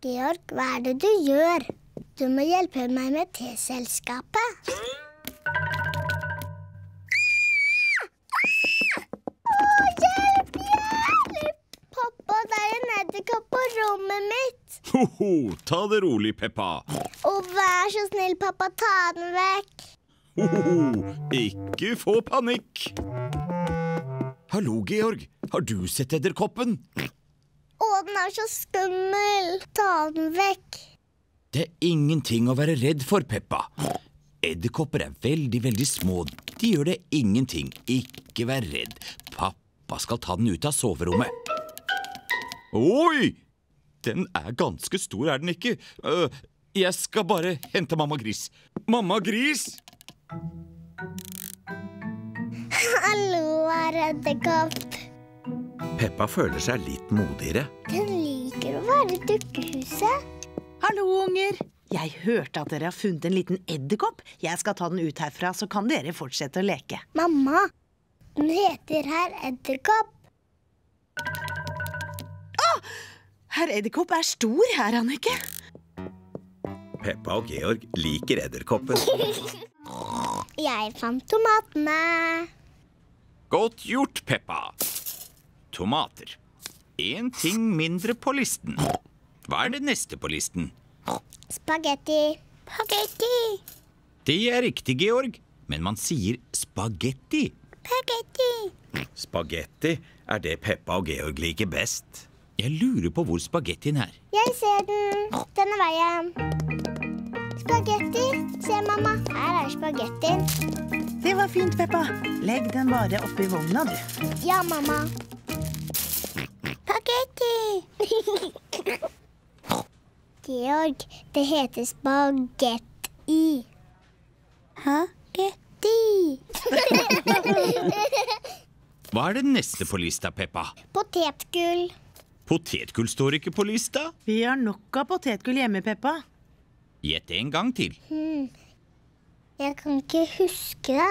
Georg, hva er det du gjør? Du må hjelpe meg med teselskapet. En edderkopp på rommet mitt. Ho-ho, ta det rolig, Peppa. Og vær så snill, pappa, ta den vekk. Ho-ho, ikke få panikk. Hallo, Georg. Har du sett edderkoppen? Å, den er så skummel. Ta den vekk. Det er ingenting å være redd for, Peppa. Edderkopper er veldig, veldig små. De gjør det ingenting. Ikke vær redd. Pappa skal ta den ut av soverommet. Oi! Den er ganske stor, er den ikke? Uh, jeg skal bare hente mamma Gris. Mamma Gris! Hallo, edderkopp. Peppa føler seg litt modigere. Den liker å være i dukkehuset. Hallo, unger. Jeg hørte at dere har funnet en liten edderkopp. Jeg skal ta den ut herfra, så kan dere fortsette å leke. Mamma, den heter her Edderkopp. Herr Edderkopp er stor, er han ikke? Peppa og Georg liker edderkoppen. Jeg fant tomatene. Godt gjort, Peppa. Tomater. Én ting mindre på listen. Hva er det neste på listen? Spagetti. Spagetti. Det er riktig, Georg, men man sier spagetti. Spagetti. Spagetti er det Peppa og Georg liker best. Jeg lurer på hvor spagettien er. Jeg ser den denne veien. Spagetti. Se, mamma. Her er spagettien. Det var fint, Peppa. Legg den bare oppi vogna, du. Ja, mamma. Spagetti. Georg, det heter spagetti. Spagetti. Hva er det neste på lista, Peppa? Potetgull. Potetgull står ikke på lista. Vi har nok av potetgull hjemme, Peppa. Gjett en gang til. Hmm. Jeg kan ikke huske det.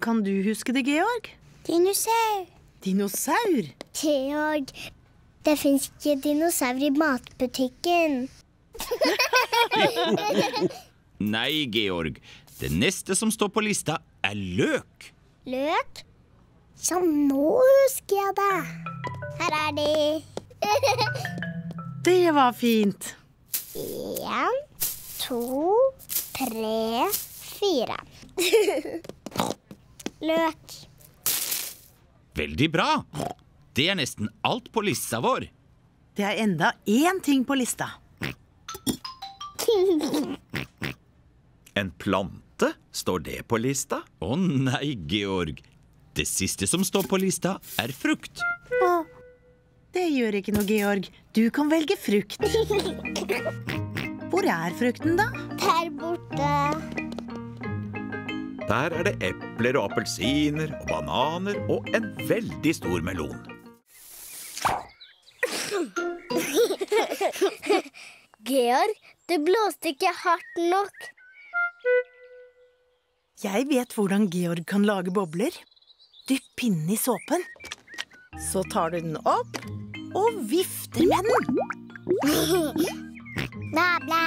Kan du huske det, Georg? Dinosaur. Dinosaur? Georg, det fins ikke dinosaur i matbutikken. Nei, Georg. Det neste som står på lista, er løk. Løk? Så nå husker jeg det. Her er de. Det var fint. En, to, tre, fire. Løk. Veldig bra. Det er nesten alt på lista vår. Det er enda én ting på lista. En plante? Står det på lista? Å nei, Georg. Det siste som står på lista, er frukt. Det gjør ikke noe, Georg. Du kan velge frukt. Hvor er frukten, da? Der borte. Der er det epler og appelsiner og bananer og en veldig stor melon. Georg, du blåste ikke hardt nok. Jeg vet hvordan Georg kan lage bobler. Dypp pinnen i såpen. Så tar du den opp og vifter med den. Bla, bla.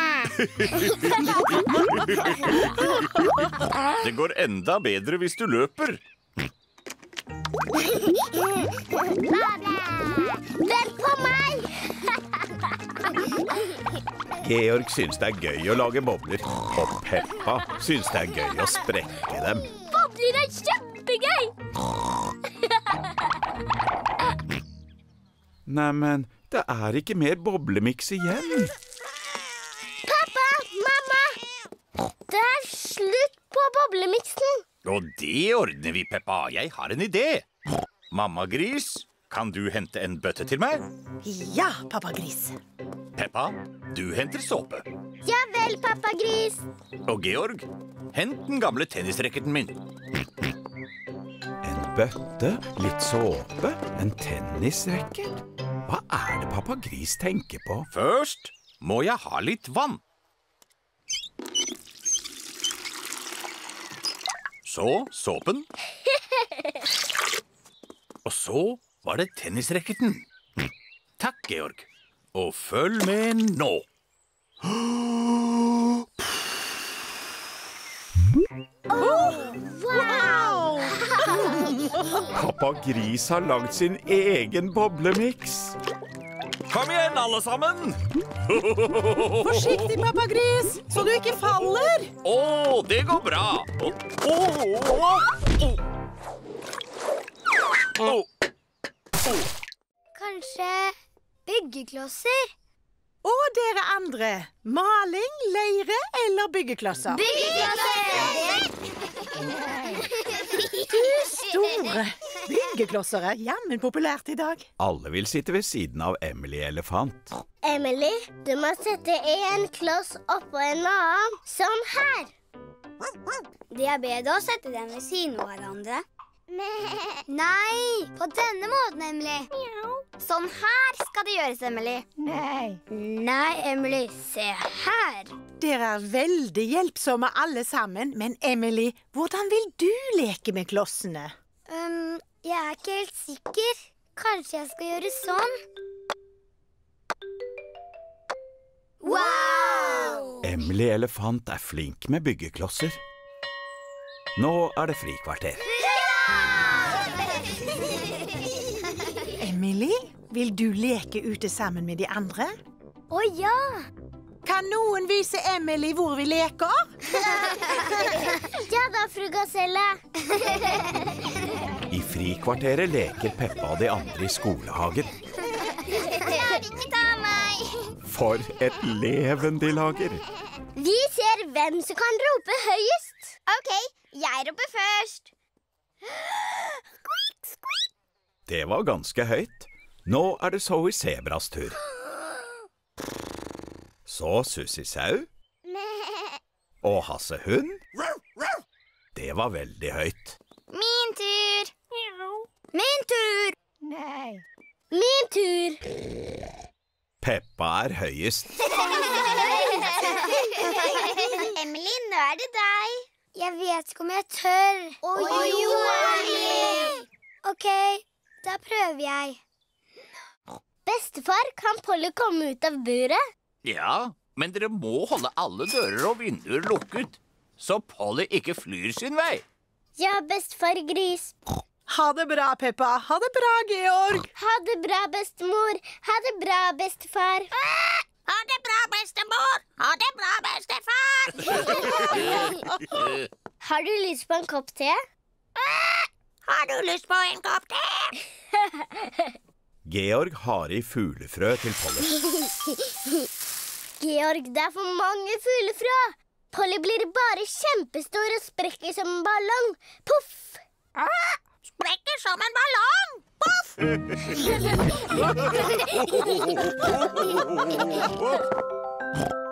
Det går enda bedre hvis du løper. Nabla! bla. Vent på meg! Georg syns det er gøy å lage bobler, og Peppa syns det er gøy å sprekke dem. Bobler er kjempegøy! Neimen, det er ikke mer boblemiks igjen. Pappa, mamma! Det er slutt på boblemiksen. Og det ordner vi, Peppa. Jeg har en idé. Mamma Gris, kan du hente en bøtte til meg? Ja, pappa gris. Peppa, du henter såpe. Ja vel, pappa gris. Og Georg, hent den gamle tennisracketen min. Bøtte, litt såpe, en tennisracket. Hva er det pappa Gris tenker på? Først må jeg ha litt vann. Så såpen. Og så var det tennisracketen. Takk, Georg. Og følg med nå. Wow! Pappa Gris har lagd sin egen boblemiks. Kom igjen, alle sammen! Forsiktig, pappa gris, så du ikke faller. Å, det går bra. Oh, oh. Kanskje byggeklosser? Og dere andre. Maling, leire eller byggeklosser? Byggeklosser! Store byggeklosser er jammen populært i dag. Alle vil sitte ved siden av Emily Elefant. Emily, du må sette en kloss oppå en annen. Sånn her. Det er bedre å sette dem ved siden av hverandre. Nei, på denne måten, Emily. Sånn her skal det gjøres, Emily. Nei. Nei, Emily. Se her. Dere er veldig hjelpsomme alle sammen, men Emily, hvordan vil du leke med klossene? Um, jeg er ikke helt sikker. Kanskje jeg skal gjøre sånn? Wow! Emily Elefant er flink med byggeklosser. Nå er det frikvarter. Emily, vil du leke ute sammen med de andre? Å ja! Kan noen vise Emily hvor vi leker? Ja da, fru Gaselle. I frikvarteret leker Peppa og de andre i skolehagen. Klarer ikke ta meg. For et leven de lager! Vi ser hvem som kan rope høyest. OK, jeg roper først. Squeak, squeak. Det var ganske høyt. Nå er det Zoe Sebras tur. Så Sussi Sau og Hasse Hund. Det var veldig høyt. Min tur. Min tur. Nei. Min tur. Peppa er høyest. Emily, nå er det deg. Jeg vet ikke om jeg tør. Å jo, Emily. OK, da prøver jeg. Bestefar, kan Polly komme ut av buret? Ja, men dere må holde alle dører og vinduer lukket, så Polly ikke flyr sin vei. Ja, bestefar Gris. Ha det bra, Peppa. Ha det bra, Georg. Ha det bra, bestemor. Ha det bra, bestefar. Ha det bra, bestemor! Ha det bra, bestefar! Har du lyst på en kopp te? Har du lyst på en kopp te? Georg har i fuglefrø til Polly. Georg, det er for mange fuglefrø. Polly blir bare kjempestor og sprekker som en ballong. Poff! Sprekker som en ballong! Poff!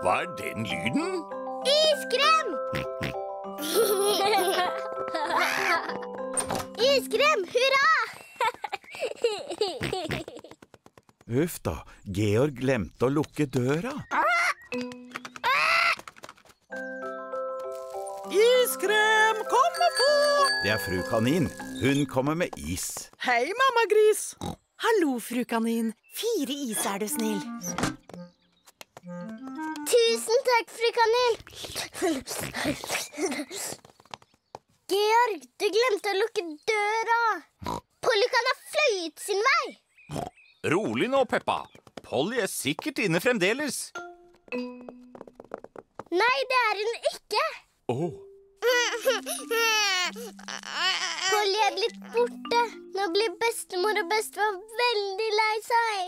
Hva er den lyden? Iskrem, hurra! Uff da, Georg glemte å lukke døra. Iskrem, kom og få! Det er fru Kanin. Hun kommer med is. Hei, mamma gris. Hallo, fru kanin. Fire is, er du snill. Tusen takk, fru Kanel. Georg, du glemte å lukke døra. Polly kan ha fløyet sin vei. Rolig nå, Peppa. Polly er sikkert inne fremdeles. Nei, det er hun ikke. Oh. Polly er blitt borte. Nå blir bestemor og bestefar veldig lei seg.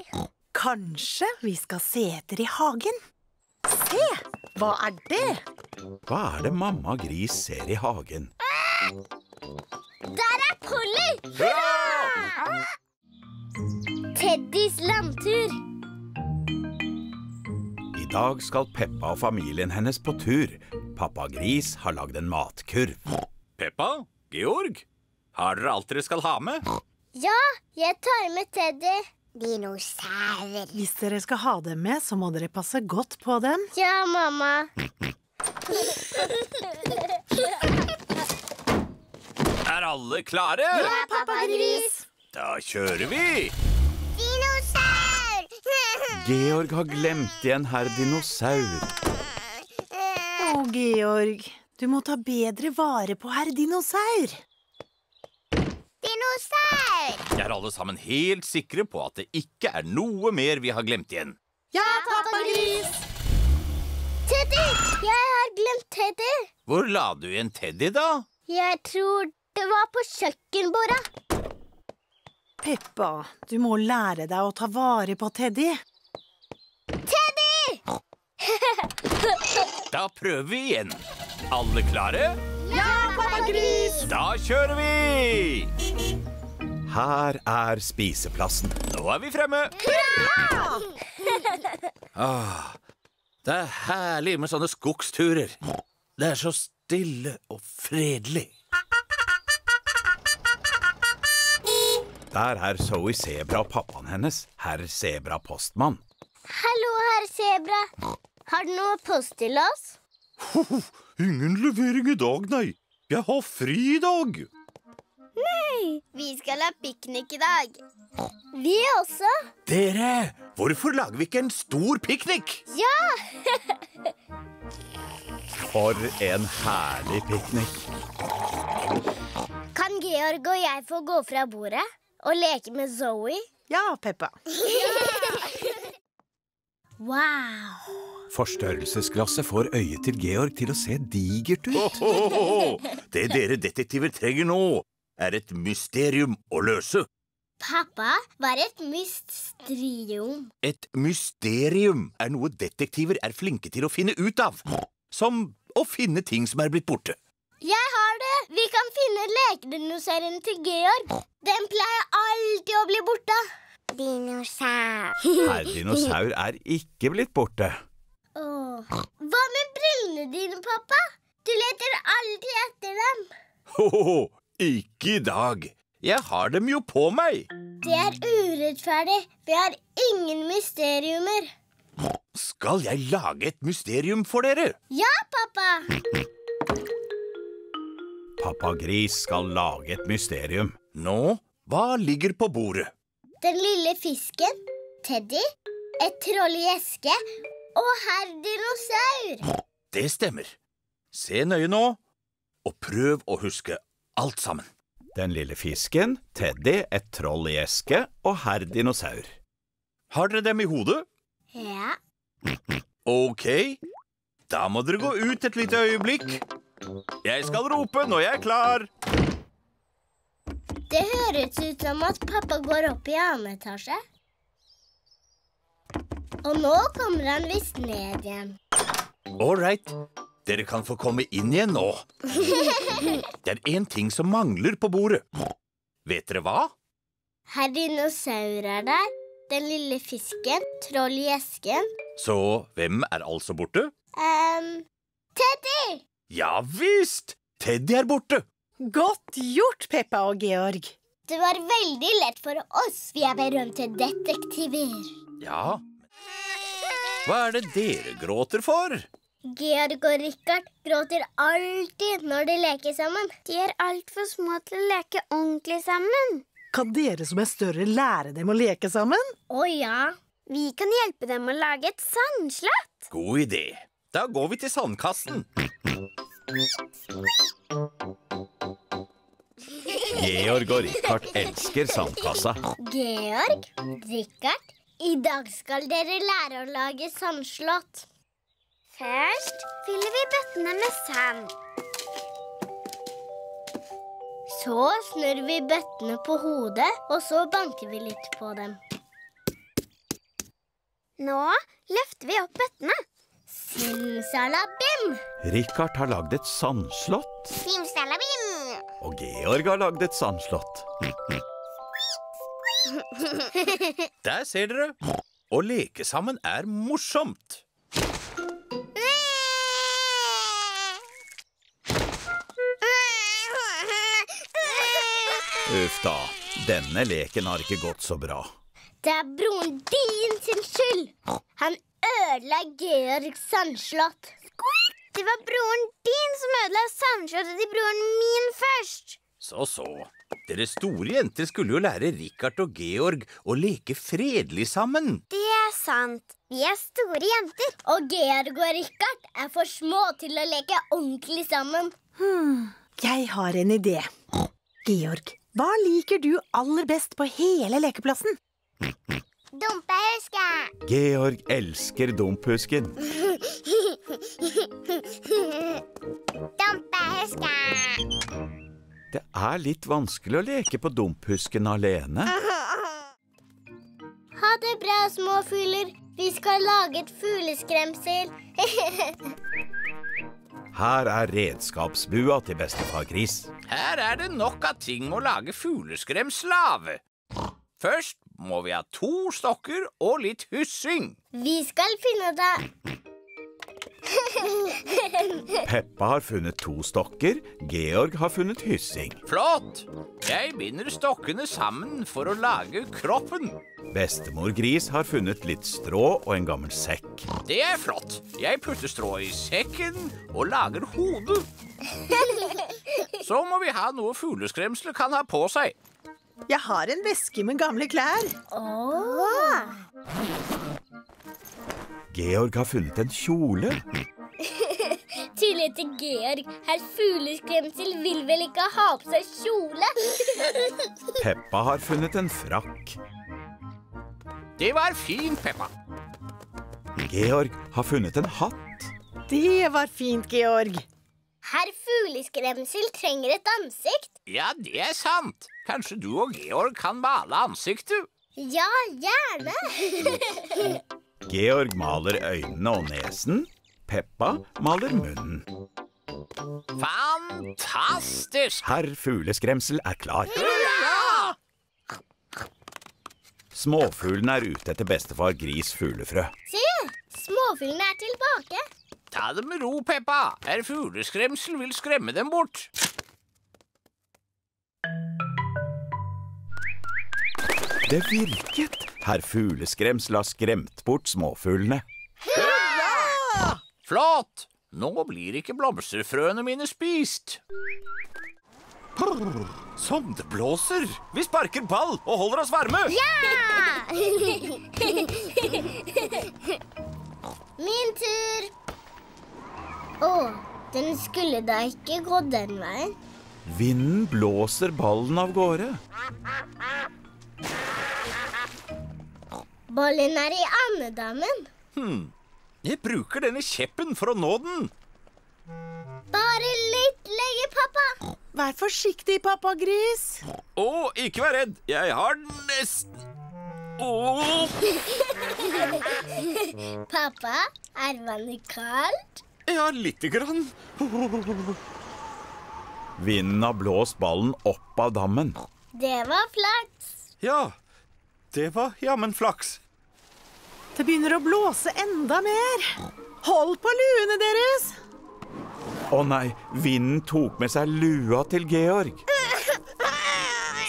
Kanskje vi skal se etter i hagen? Se, hva er det? Hva er det mamma gris ser i hagen? Der er Polly! Hurra! Teddys landtur. I dag skal Peppa og familien hennes på tur. Pappa Gris har lagd en matkurv. Peppa? Georg? Har dere alt dere skal ha med? Ja, jeg tar med Teddy. Dinosaurer. Hvis dere skal ha dem med, så må dere passe godt på dem. Ja, mamma. Er alle klare? Ja, pappa Gris. Da kjører vi! Dinosaur! Georg har glemt igjen herr dinosaur. Å, Georg, du må ta bedre vare på herr dinosaur. Dinosaur! Er alle sammen helt sikre på at det ikke er noe mer vi har glemt igjen? Ja, pappa Gris. Teddy! Jeg har glemt Teddy. Hvor la du igjen Teddy, da? Jeg tror det var på kjøkkenbordet. Peppa, du må lære deg å ta vare på Teddy. Teddy! Da prøver vi igjen. Alle klare? Ja, pappa Gris! Da kjører vi! Her er spiseplassen. Nå er vi fremme. Ah, det er herlig med sånne skogsturer. Det er så stille og fredelig. Der er Zoe Sebra og pappaen hennes, herr Sebra Postmann. Hallo, herr Sebra. Har du noe post til oss? Ingen levering i dag, nei. Jeg har fri i dag. Nei! Vi skal ha piknik i dag. Vi også. Dere, hvorfor lager vi ikke en stor piknik? Ja! For en herlig piknik. Kan Georg og jeg få gå fra bordet og leke med Zoe? Ja, Peppa. Wow. Forstørrelsesglasset får øyet til Georg til å se digert ut. Det dere detektiver trenger nå, er et mysterium å løse. Pappa, hva er et mysterium? Et mysterium er noe detektiver er flinke til å finne ut av. Som å finne ting som er blitt borte. Jeg har det! Vi kan finne lekedinosaurene til Georg. Den pleier alltid å bli borte. Dinosaur. Herr dinosaur er ikke blitt borte. Åh. Hva med brillene dine, pappa? Du leter alltid etter dem. Ho-ho, ikke i dag. Jeg har dem jo på meg. Det er urettferdig. Vi har ingen mysteriumer. Skal jeg lage et mysterium for dere? Ja, pappa! Pappa Gris skal lage et mysterium. Nå, hva ligger på bordet? Den lille fisken, Teddy, et troll i eske og herr dinosaur. Det stemmer. Se nøye nå, og prøv å huske alt sammen. Den lille fisken, Teddy, et troll i eske og herr dinosaur. Har dere dem i hodet? Ja. Ok, da må dere gå ut et lite øyeblikk. Jeg skal rope når jeg er klar. Det høres ut som at pappa går opp i annen etasje. Og nå kommer han visst ned igjen. Ålreit. dere kan få komme inn igjen nå. Det er én ting som mangler på bordet. Vet dere hva? Herr dinosaur er der. Den lille fisken, troll i esken. Så hvem er altså borte? Um, Teddy! Ja visst! Teddy er borte. Godt gjort, Peppa og Georg. Det var veldig lett for oss. Vi er berømte detektiver. Ja. Hva er det dere gråter for? Georg og Richard gråter alltid når de leker sammen. De er altfor små til å leke ordentlig sammen. Kan dere som er større, lære dem å leke sammen? Å ja. Vi kan hjelpe dem å lage et sandslott. God idé. Da går vi til sandkassen. Georg og Richard elsker sandkassa. Georg, Richard, i dag skal dere lære å lage sandslott. Først fyller vi bøttene med sand. Så snurrer vi bøttene på hodet, og så banker vi litt på dem. Nå løfter vi opp bøttene. Simsalabim! Richard har lagd et sandslott, Simsalabim! og Georg har lagd et sandslott. Der ser dere. Å leke sammen er morsomt. Uff da. Denne leken har ikke gått så bra. Det er broren din sin skyld. Han ødela Georg sandslott. Det var broren din som ødela sandslottet til broren min først. Så så. Dere store jenter skulle jo lære Richard og Georg å leke fredelig sammen. Det er sant. Vi er store jenter. Og Georg og Richard er for små til å leke ordentlig sammen. Jeg har en idé. Georg, hva liker du aller best på hele lekeplassen? Dumpehuske. Georg elsker dumphusken. Dumpehuske. Det er litt vanskelig å leke på dumphusken alene. Ha det bra, små fugler. Vi skal lage et fugleskremsel. Her er redskapsbua til bestefar Gris. Her er det nok av ting å lage fugleskremsel av. Først må vi ha to stokker og litt hyssing. Vi skal finne det Peppa har funnet to stokker, Georg har funnet hyssing. Flott! Jeg binder stokkene sammen for å lage kroppen. Bestemor Gris har funnet litt strå og en gammel sekk. Det er flott. Jeg putter strå i sekken og lager hodet. Så må vi ha noe fugleskremselet kan ha på seg. Jeg har en veske med gamle klær. Georg har funnet en kjole. Tydelig til Georg. Herr Fugleskremsel vil vel ikke ha på seg kjole? Peppa har funnet en frakk. Det var fint, Peppa. Georg har funnet en hatt. Det var fint, Georg. Herr Fugleskremsel trenger et ansikt. Ja, det er sant. Kanskje du og Georg kan male ansiktet? Ja, gjerne. Georg maler øynene og nesen. Peppa maler munnen. Fantastisk! Herr Fugleskremsel er klar. Småfuglene er ute etter bestefar Gris fuglefrø. Se, småfuglene er tilbake. Ta det med ro, Peppa. Herr Fugleskremsel vil skremme dem bort. Det virket! Herr Fugleskremsel har skremt bort småfuglene. Flott! Nå blir ikke blomsterfrøene mine spist. Som det blåser! Vi sparker ball og holder oss varme! Ja! Min tur. Å, den skulle da ikke gå den veien. Vinden blåser ballen av gårde. Ballen er i andedammen. Jeg bruker denne kjeppen for å nå den. Bare litt lenger, pappa. Vær forsiktig, pappa Gris. Å, ikke vær redd. Jeg har den nesten Åh! Pappa, er vannet kaldt? Ja, lite grann. Vinden har blåst ballen opp av dammen. Det var flaks. Ja, det var jammen flaks. Det begynner å blåse enda mer. Hold på luene deres. Å nei, vinden tok med seg lua til Georg.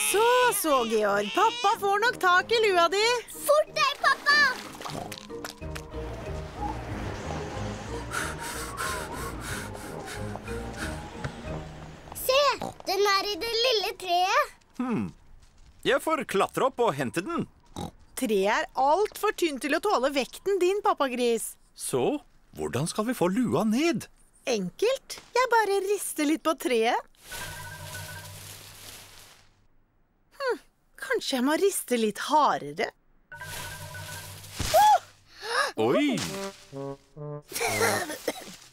Så, så, Georg. Pappa får nok tak i lua di. Fort deg, pappa! Se, den er i det lille treet. Jeg får klatre opp og hente den. Treet er altfor tynt til å tåle vekten din, pappagris. Så hvordan skal vi få lua ned? Enkelt. Jeg bare rister litt på treet. Hm, kanskje jeg må riste litt hardere. Oi!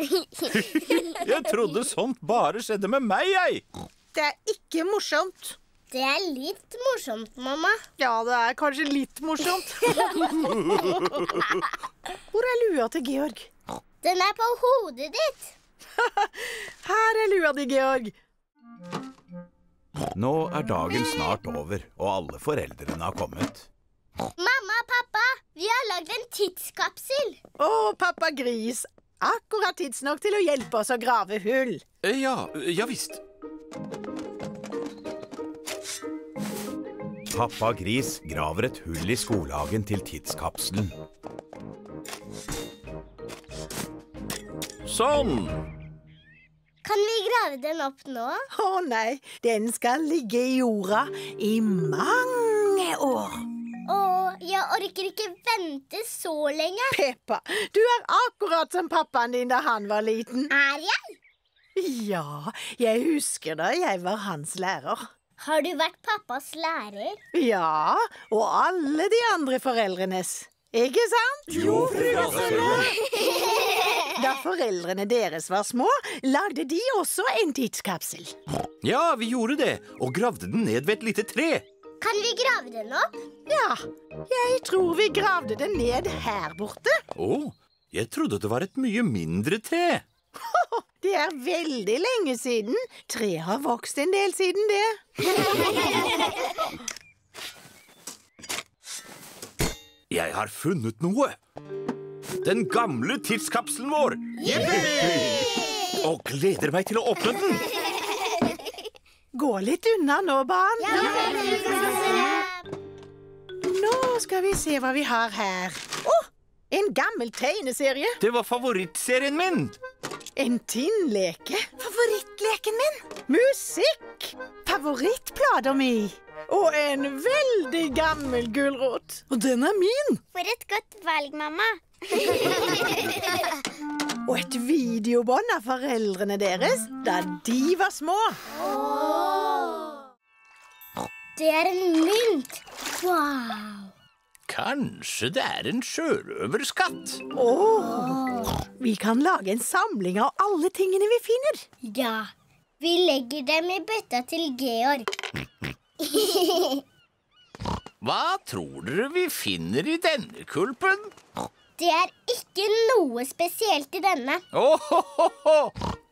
Jeg trodde sånt bare skjedde med meg, jeg. Det er ikke morsomt. Det er litt morsomt, mamma. Ja, det er kanskje litt morsomt. Hvor er lua til Georg? Den er på hodet ditt. Her er lua di, Georg. Nå er dagen snart over, og alle foreldrene har kommet. Mamma og pappa, vi har lagd en tidskapsel. Å, pappa Gris. Akkurat tidsnok til å hjelpe oss å grave hull. Eh, Ja, ja visst. Pappa Gris graver et hull i skolehagen til tidskapselen. Sånn. Kan vi grave den opp nå? Å nei, den skal ligge i jorda i mange år. Å, jeg orker ikke vente så lenge. Peppa, du er akkurat som pappaen din da han var liten. Er jeg? Ja, jeg husker da jeg var hans lærer. Har du vært pappas lærer? Ja, og alle de andre foreldrenes. Ikke sant? Jo, Da foreldrene deres var små, lagde de også en tidskapsel. Ja, vi gjorde det, og gravde den ned ved et lite tre. Kan vi grave den opp? Ja, jeg tror vi gravde den ned her borte. Å, jeg trodde det var et mye mindre tre. Det er veldig lenge siden. Treet har vokst en del siden det. Jeg har funnet noe. Den gamle tidskapselen vår! Og gleder meg til å åpne den. Gå litt unna nå, barn. Nå skal vi se hva vi har her. Å, en gammel tegneserie. Det var favorittserien min. En tinnleke. Favorittleken min. Musikk. Favorittplata mi. Og en veldig gammel gulrot. Og den er min. For et godt valg, mamma. Og et videobånd av foreldrene deres da de var små. Det er en mynt. Wow. Kanskje det er en sjørøverskatt. Oh. Vi kan lage en samling av alle tingene vi finner. Ja. Vi legger dem i bøtta til Georg. Hva tror dere vi finner i denne kulpen? Det er ikke noe spesielt i denne. Åhåhåhå!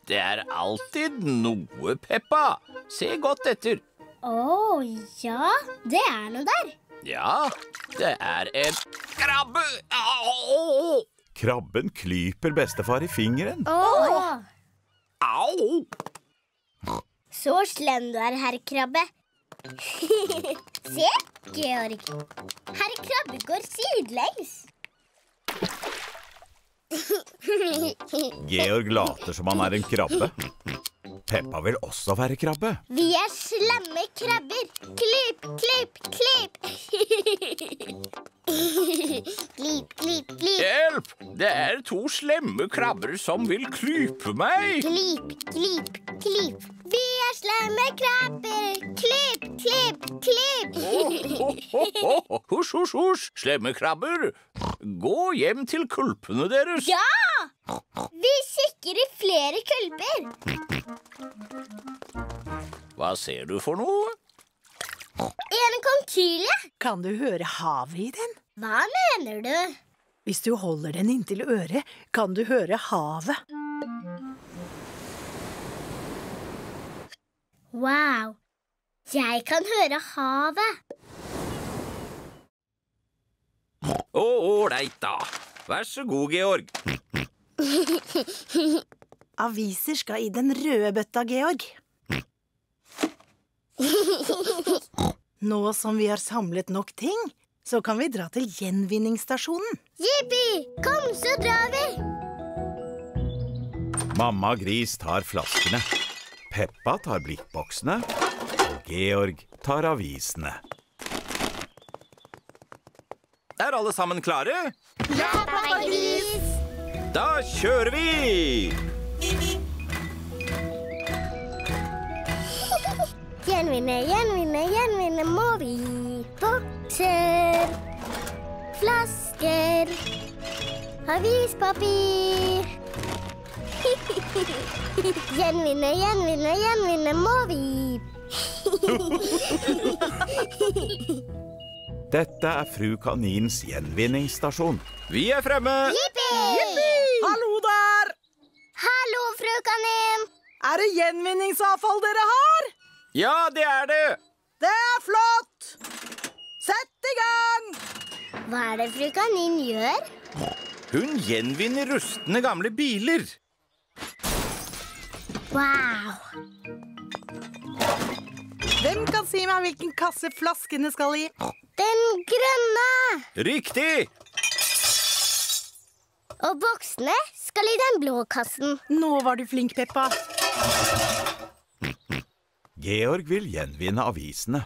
Det er alltid noe, Peppa. Se godt etter. Å ja, det er noe der. Ja, det er en krabbe. Au! Krabben klyper bestefar i fingeren. Åh. Au! Så slem du er, herr Krabbe. Se, Georg. Herr Krabbe går sidelengs. Georg later som han er en krabbe. Peppa vil også være krabbe. Vi er slemme krabber. Klipp, klipp, klipp. Klipp, klipp, klipp. Hjelp! Det er to slemme krabber som vil klype meg. Klipp, klipp, klipp. Vi er slemme krabber. Klipp, klipp, klipp. Husj, husj, husj, slemme krabber. Gå hjem til kulpene deres. Ja! Vi sikrer flere kulper. Hva ser du for noe? En konkylie. Kan du høre havet i den? Hva mener du? Hvis du holder den inntil øret, kan du høre havet. Wow. Jeg kan høre havet. Ålreit, da. Vær så god, Georg. Aviser skal i den røde bøtta, Georg. Nå som vi har samlet nok ting, så kan vi dra til gjenvinningsstasjonen. Jippi! Kom, så drar vi. Mamma Gris tar flaskene. Peppa tar blikkboksene. Og Georg tar avisene. Er alle sammen klare? Ja, pappa Gris. Da kjører vi! Gjenvinne, gjenvinne, gjenvinne må vi. Bokser, flasker, avispapir. gjenvinne, gjenvinne, gjenvinne må vi. Dette er Fru Kanins gjenvinningsstasjon. Vi er fremme. Jippi! Hallo der! Hallo, fru kanin. Er det gjenvinningsavfall dere har? Ja, det er det. Det er flott! Sett i gang! Hva er det fru kanin gjør? Hun gjenvinner rustne gamle biler. Wow. Hvem kan si meg hvilken kasse flaskene skal i? Den grønne. Riktig! Og boksene skal i den blå kassen. Nå var du flink, Peppa. Georg vil gjenvinne avisene.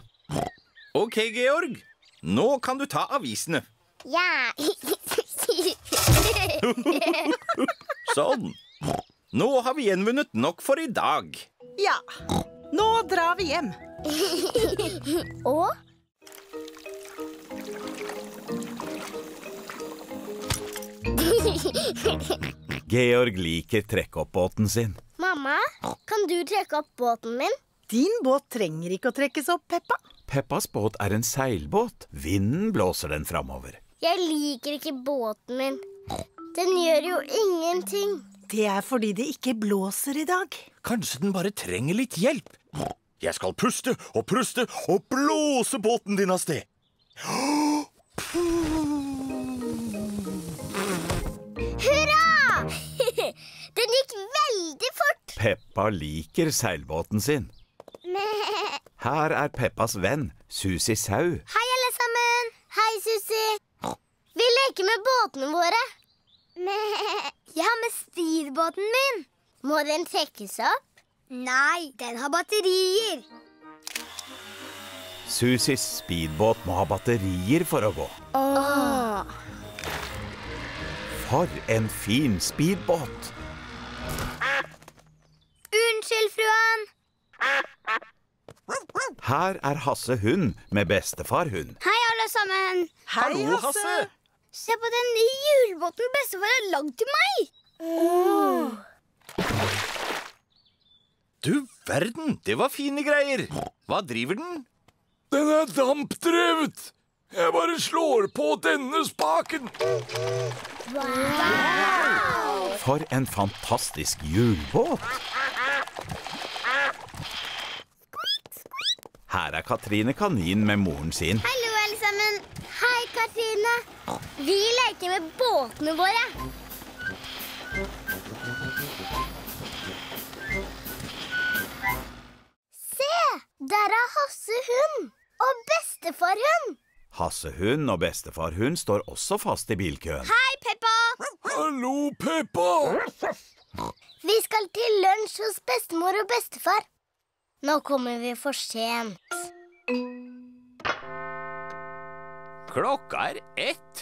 Ok, Georg. Nå kan du ta avisene. Ja. Sånn. Nå har vi gjenvunnet nok for i dag. Ja. Nå drar vi hjem. Og Georg liker trekkoppbåten sin. Mamma, kan du trekke opp båten min? Din båt trenger ikke å trekkes opp, Peppa. Peppas båt er en seilbåt. Vinden blåser den framover. Jeg liker ikke båten min. Den gjør jo ingenting. Det er fordi det ikke blåser i dag. Kanskje den bare trenger litt hjelp. Jeg skal puste og pruste og blåse båten din av sted. Hurra! Den gikk veldig fort. Peppa liker seilbåten sin. Her er Peppas venn, Susi Sau. Hei, alle sammen. Hei, Susi. Vi leker med båtene våre. Jeg har med speedbåten min. Må den trekkes opp? Nei, den har batterier. Susis speedbåt må ha batterier for å gå. For en fin speedbåt! Unnskyld, fruen. Her er Hasse hund med bestefar hund. Hei, alle sammen. Hei, Hasse! Se på den nye julebåten bestefar har lagd til meg. Du verden, det var fine greier. Hva driver den? Den er dampdrevet. Jeg bare slår på denne spaken. For en fantastisk julebåt! Her er Katrine Kanin med moren sin. Hallo, alle sammen. Hei, Katrine. Vi leker med båtene våre. Se, der er Hasse hund og bestefar hund. Hasse hund og bestefar hund står også fast i bilkøen. Hei, Peppa. Hallo, Peppa. Vi skal til lunsj hos bestemor og bestefar. Nå kommer vi for sent. Klokka er ett.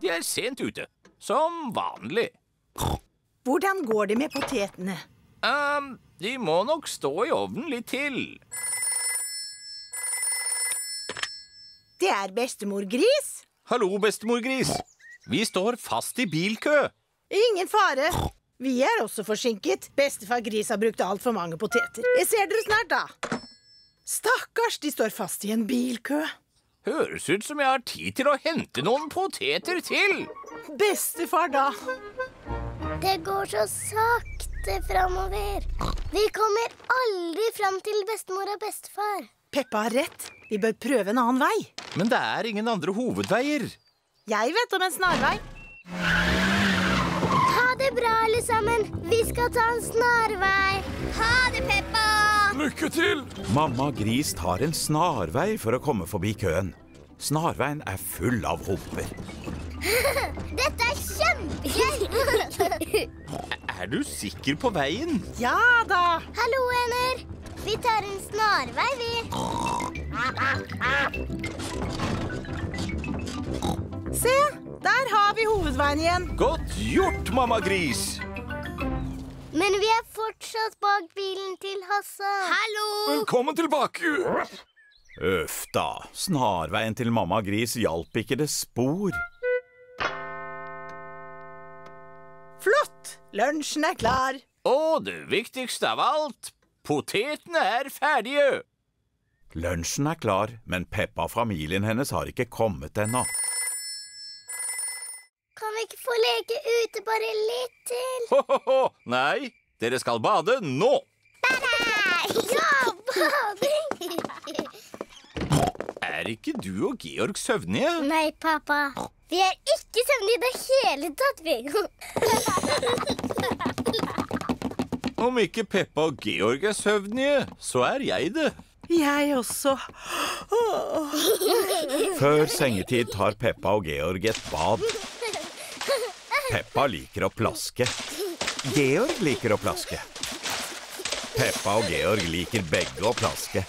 De er sent ute. Som vanlig. Hvordan går det med potetene? Um, de må nok stå i ovnen litt til. Det er bestemor Gris. Hallo, bestemor Gris. Vi står fast i bilkø. Ingen fare. Vi er også forsinket. Bestefar Gris har brukt altfor mange poteter. Jeg ser dere snart, da. Stakkars, de står fast i en bilkø. Høres ut som jeg har tid til å hente noen poteter til. Bestefar, da. Det går så sakte framover. Vi kommer aldri fram til bestemor og bestefar. Peppa har rett. Vi bør prøve en annen vei. Men det er ingen andre hovedveier. Jeg vet om en snarvei. Det bra, alle sammen. Vi skal ta en snarvei. Ha det, Peppa. Lykke til. Mamma Gris tar en snarvei for å komme forbi køen. Snarveien er full av humper. Dette er kjempegøy. Er du sikker på veien? Ja da. Hallo, ener. Vi tar en snarvei, vi. Se, der har vi hovedveien igjen. Godt gjort, mamma Gris. Men vi er fortsatt bak bilen til Hasse. Hallo. Velkommen tilbake. Øff da, snarveien til mamma Gris hjalp ikke det spor. Flott. Lunsjen er klar. Og det viktigste av alt, potetene er ferdige. Lunsjen er klar, men Peppa og familien hennes har ikke kommet ennå. Kan vi ikke få leke ute bare litt til? Ho-ho-ho! Nei, dere skal bade nå. Ja, bading! Er ikke du og Georg søvnige? Nei, pappa. Vi er ikke søvnige i det hele tatt, Viggo. Om ikke Peppa og Georg er søvnige, så er jeg det. Jeg også. Før sengetid tar Peppa og Georg et bad. Peppa liker å plaske. Georg liker å plaske. Peppa og Georg liker begge å plaske.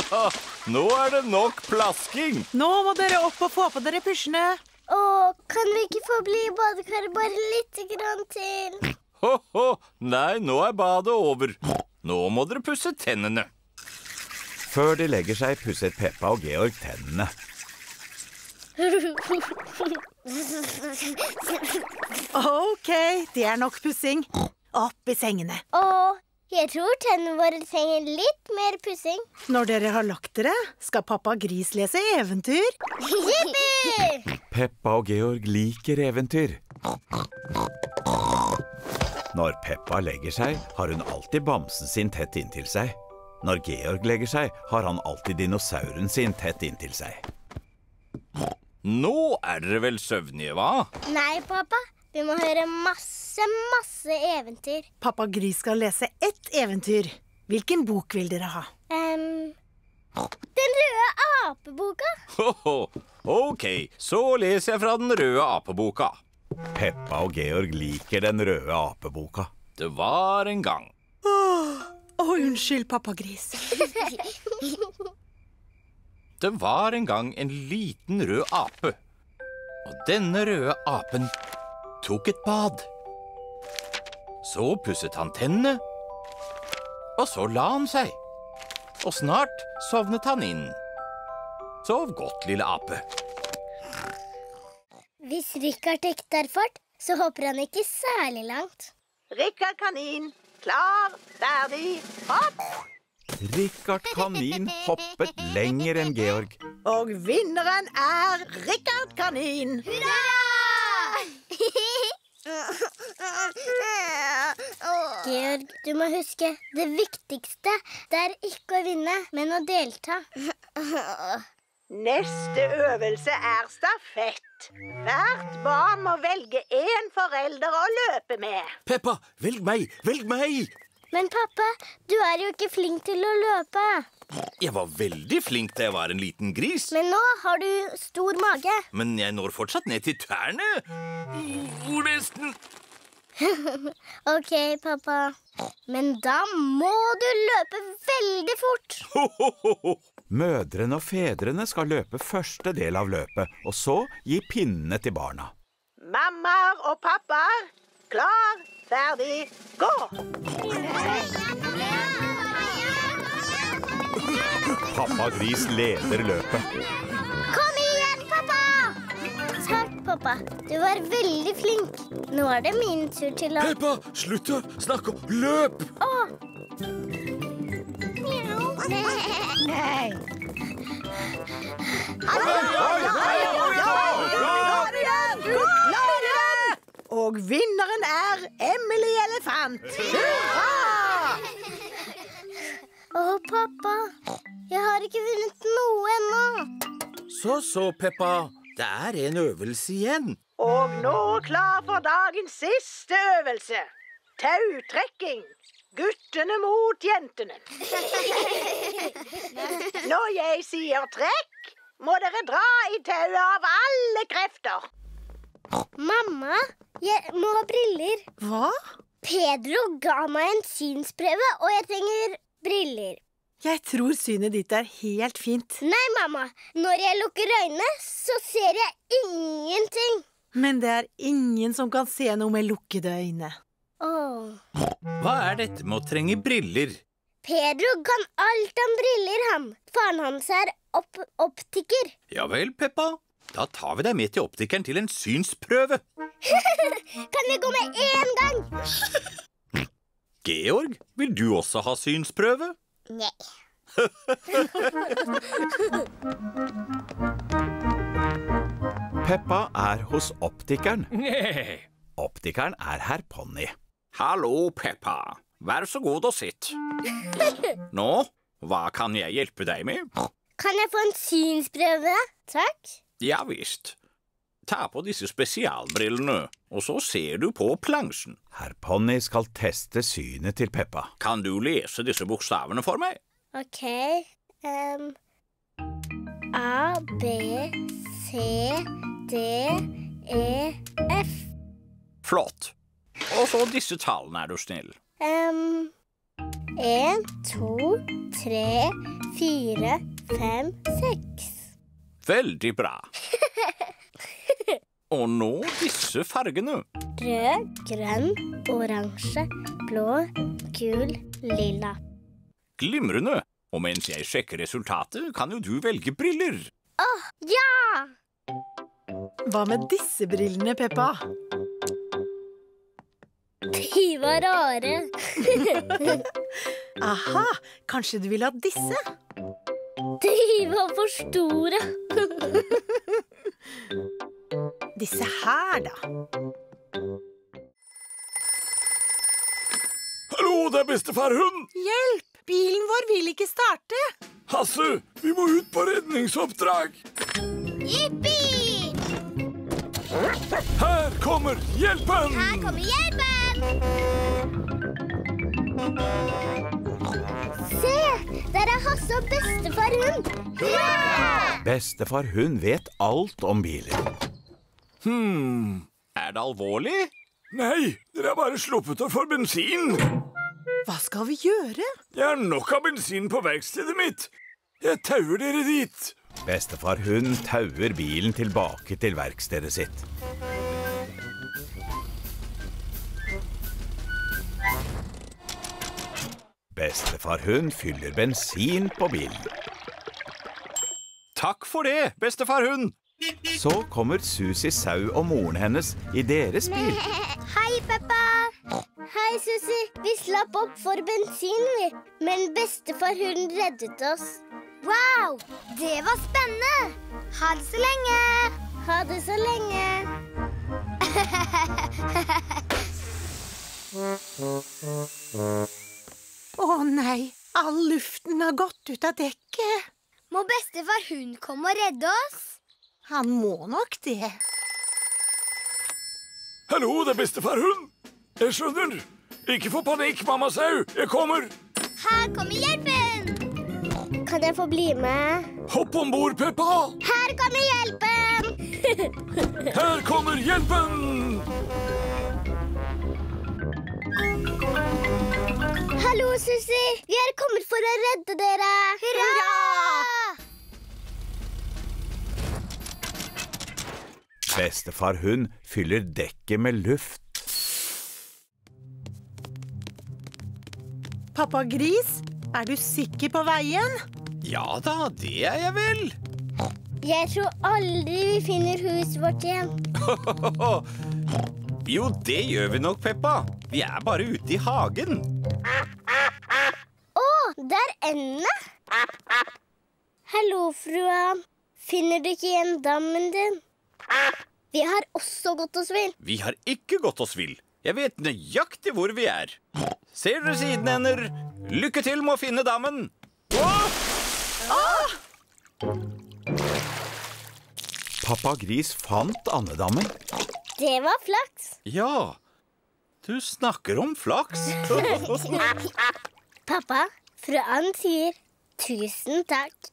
Nå er det nok plasking. Nå må dere opp og få på dere pysjene. Å, kan vi ikke få bli i badekaret bare litt grann til? Ho-ho! Nei, nå er badet over. Nå må dere pusse tennene. Før de legger seg, pusser Peppa og Georg tennene. Ok, det er nok pussing. Opp i sengene. Å, jeg tror tennene våre trenger litt mer pussing. Når dere har lagt dere, skal pappa Gris lese eventyr. Jippi! Peppa og Georg liker eventyr. Når Peppa legger seg, har hun alltid bamsen sin tett inntil seg. Når Georg legger seg, har han alltid dinosauren sin tett inntil seg. Nå er dere vel søvnige, hva? Nei, pappa. Vi må høre masse, masse eventyr. Pappa Gris skal lese ett eventyr. Hvilken bok vil dere ha? Um, den røde apeboka. Ho-ho. Ok, så leser jeg fra den røde apeboka. Peppa og Georg liker den røde apeboka. Det var en gang. Å, unnskyld, pappa Gris. Det var en gang en liten rød ape. Og denne røde apen tok et bad. Så pusset han tennene, og så la han seg. Og snart sovnet han inn. Sov godt, lille ape. Hvis Richard ikke tar fart, så hopper han ikke særlig langt. Rikard Kanin, klar, ferdig, hopp! Rikard Kanin hoppet lenger enn Georg. Og vinneren er Rikard Kanin. Hurra! Georg, du må huske det viktigste det er ikke å vinne, men å delta. Neste øvelse er stafett. Hvert barn må velge én forelder å løpe med. Peppa, velg meg! Velg meg! Men pappa, du er jo ikke flink til å løpe. Jeg var veldig flink da jeg var en liten gris. Men nå har du stor mage. Men jeg når fortsatt ned til tærne. Oh, nesten. Ok, pappa. Men da må du løpe veldig fort. Mødrene og fedrene skal løpe første del av løpet, og så gi pinnene til barna. Mammaer og pappaer, klar, ferdig, gå! Pappa Gris leder løpet. Kom igjen, pappa! Takk, pappa. Du var veldig flink. Nå er det min tur til å Peppa, slutt å snakke om løp! Og vinneren er Emily Elefant. Hurra! Å, pappa. Jeg har ikke vunnet noe ennå. Så så, Peppa. Det er en øvelse igjen. Og nå klar for dagens siste øvelse. Tautrekking. Guttene mot jentene. Når jeg sier trekk, må dere dra i tauet av alle krefter. Mamma, jeg må ha briller. Hva? Pedro ga meg en synsprøve, og jeg trenger briller. Jeg tror synet ditt er helt fint. Nei, mamma. Når jeg lukker øynene, så ser jeg ingenting. Men det er ingen som kan se noe med lukkede øyne. Åh. Hva er dette med å trenge briller? Pedro kan alt om briller, han. Faren hans er opp optiker. Ja vel, Peppa. Da tar vi deg med til optikeren til en synsprøve. Kan vi gå med én gang? Georg, vil du også ha synsprøve? Nei. Peppa er hos optikeren. Nei. Optikeren er herr Ponni. Hallo, Peppa. Vær så god og sitt. Nå, hva kan jeg hjelpe deg med? Kan jeg få en synsprøve? Takk. Ja visst. Ta på disse spesialbrillene, og så ser du på plansjen. Herr Ponni skal teste synet til Peppa. Kan du lese disse bokstavene for meg? Ok. um, A, B, C, D, E, F. Flott. Og så disse tallene, er du snill. Um, en, to, tre, fire, fem, seks. Veldig bra. Og nå disse fargene. Rød, grønn, oransje, blå, gul, lilla. Glimrende. Og mens jeg sjekker resultatet, kan jo du velge briller. Åh, Ja! Hva med disse brillene, Peppa? De var rare. Aha, kanskje du vil ha disse? De var for store. Disse her, da. Hallo, det er bestefar Hund! Hjelp! Bilen vår vil ikke starte. Hasse, vi må ut på redningsoppdrag! Jippi! Her kommer hjelpen! Her kommer hjelpen! Se! Der er Hasse og bestefar hund. Hurra! Bestefar hun vet alt om biler. Hm Er det alvorlig? Nei, dere har bare sluppet opp for bensin. Hva skal vi gjøre? Jeg har nok av bensin på verkstedet mitt. Jeg tauer dere dit. Bestefar hun tauer bilen tilbake til verkstedet sitt. Bestefar Hund fyller bensin på bilen. Takk for det, bestefar hund. Så kommer Susi Sau og moren hennes i deres bil. Hei, Peppa. Hei, Susi. Vi slapp opp for bensin, vi. Men bestefar Hund reddet oss. Wow! Det var spennende. Ha det så lenge. Ha det så lenge. Å nei, all luften har gått ut av dekket. Må bestefar hun komme og redde oss? Han må nok det. Hallo, det er bestefar hund. Jeg skjønner. Ikke få panikk, mamma sau. Jeg kommer. Her kommer hjelpen. Kan jeg få bli med? Hopp om bord, Peppa. Her kommer hjelpen. Her kommer hjelpen. Hallo, Susi. Vi er kommet for å redde dere. Hurra! Bestefar hun fyller dekket med luft. Pappa Gris, er du sikker på veien? Ja da, det er jeg vel. Jeg tror aldri vi finner huset vårt igjen. Jo, det gjør vi nok, Peppa. Vi er bare ute i hagen. Å, det er endene. Hallo, frua. Finner du ikke igjen dammen din? Vi har også gått oss vill. Vi har ikke gått oss vill. Jeg vet nøyaktig hvor vi er. Ser dere sidenender? Lykke til med å finne dammen. Pappa Gris fant andedammen. Det var flaks. Ja, du snakker om flaks. Pappa, fru Ann sier tusen takk.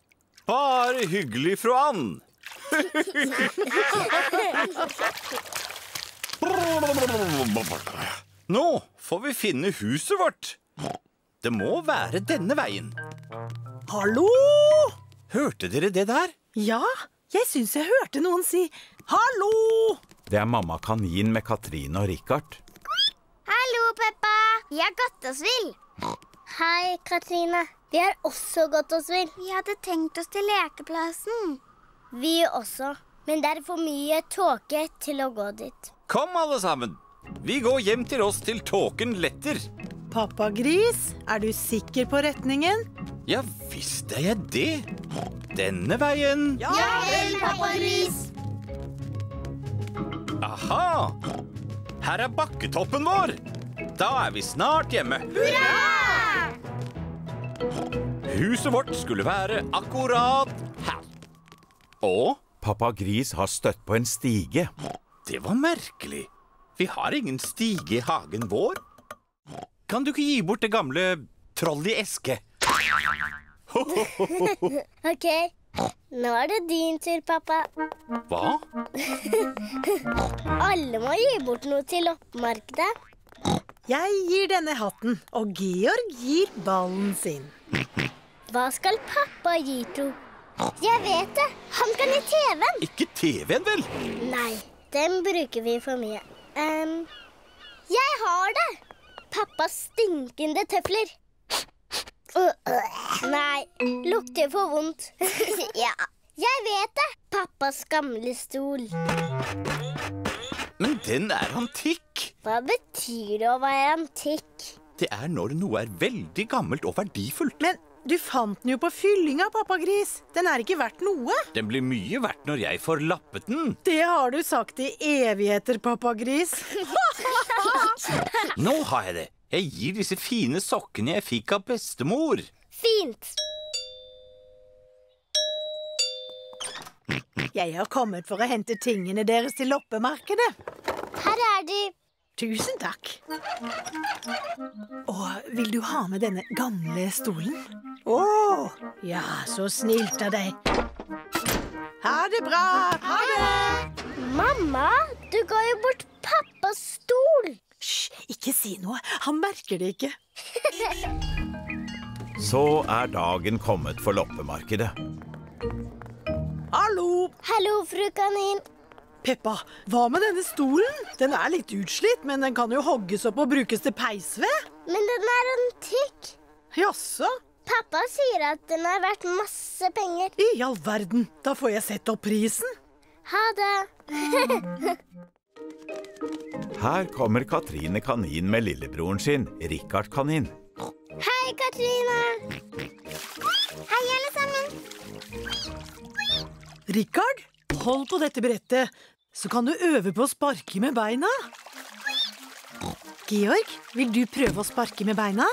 Bare hyggelig, fru Ann. Nå får vi finne huset vårt. Det må være denne veien. Hallo? Hørte dere det der? Ja, jeg syns jeg hørte noen si hallo. Det er mamma kanin med Katrine og Richard. Hallo, Peppa. Vi har gått oss vill. Hei, Katrine. Vi har også gått oss vill. Vi hadde tenkt oss til lekeplassen. Vi også. Men det er for mye tåke til å gå dit. Kom, alle sammen. Vi går hjem til oss til tåken letter. Pappa Gris, er du sikker på retningen? Ja visst er jeg det. Denne veien. Ja vel, pappa Gris. Aha! Her er bakketoppen vår. Da er vi snart hjemme. Hurra! Huset vårt skulle være akkurat her. Og Pappa Gris har støtt på en stige. det var merkelig. Vi har ingen stige i hagen vår. Kan du ikke gi bort det gamle trollet i eske? Ok, nå er det din tur, pappa. Hva? Alle må gi bort noe til loppemarkedet. Jeg gir denne hatten, og Georg gir ballen sin. Hva skal pappa gi, tro? Jeg vet det. Han kan gi TV-en. Ikke TV-en, vel? Nei, den bruker vi for mye. Um, jeg har det! Pappas stinkende tøfler. Nei, lukter for vondt. ja, jeg vet det. Pappas gamle stol. Men den er antikk. Hva betyr det å være antikk? Det er når noe er veldig gammelt og verdifullt. Men du fant den jo på fyllinga, pappagris. Den er ikke verdt noe. Den blir mye verdt når jeg får lappet den. Det har du sagt i evigheter, pappagris. Nå har jeg det. Jeg gir disse fine sokkene jeg fikk av bestemor. Fint. Jeg har kommet for å hente tingene deres til loppemarkedet. Her er de. Tusen takk. Og vil du ha med denne gamle stolen? Å, ja, så snilt av deg. Ha det bra! Ha det! Mamma, du ga jo bort pappas stol. Hysj, ikke si noe. Han merker det ikke. Så er dagen kommet for loppemarkedet. Hallo! Hallo, fru kanin. Peppa, hva med denne stolen? Den er litt utslitt, men den kan jo hogges opp og brukes til peisved. Men den er antikk. Jaså? Pappa sier at den er verdt masse penger. I all verden. Da får jeg sett opp prisen. Ha det. Her kommer Katrine Kanin med lillebroren sin, Rikard Kanin. Hei, Katrine. Hei, alle sammen. Rikard, hold på dette brettet, så kan du øve på å sparke med beina. Georg, vil du prøve å sparke med beina?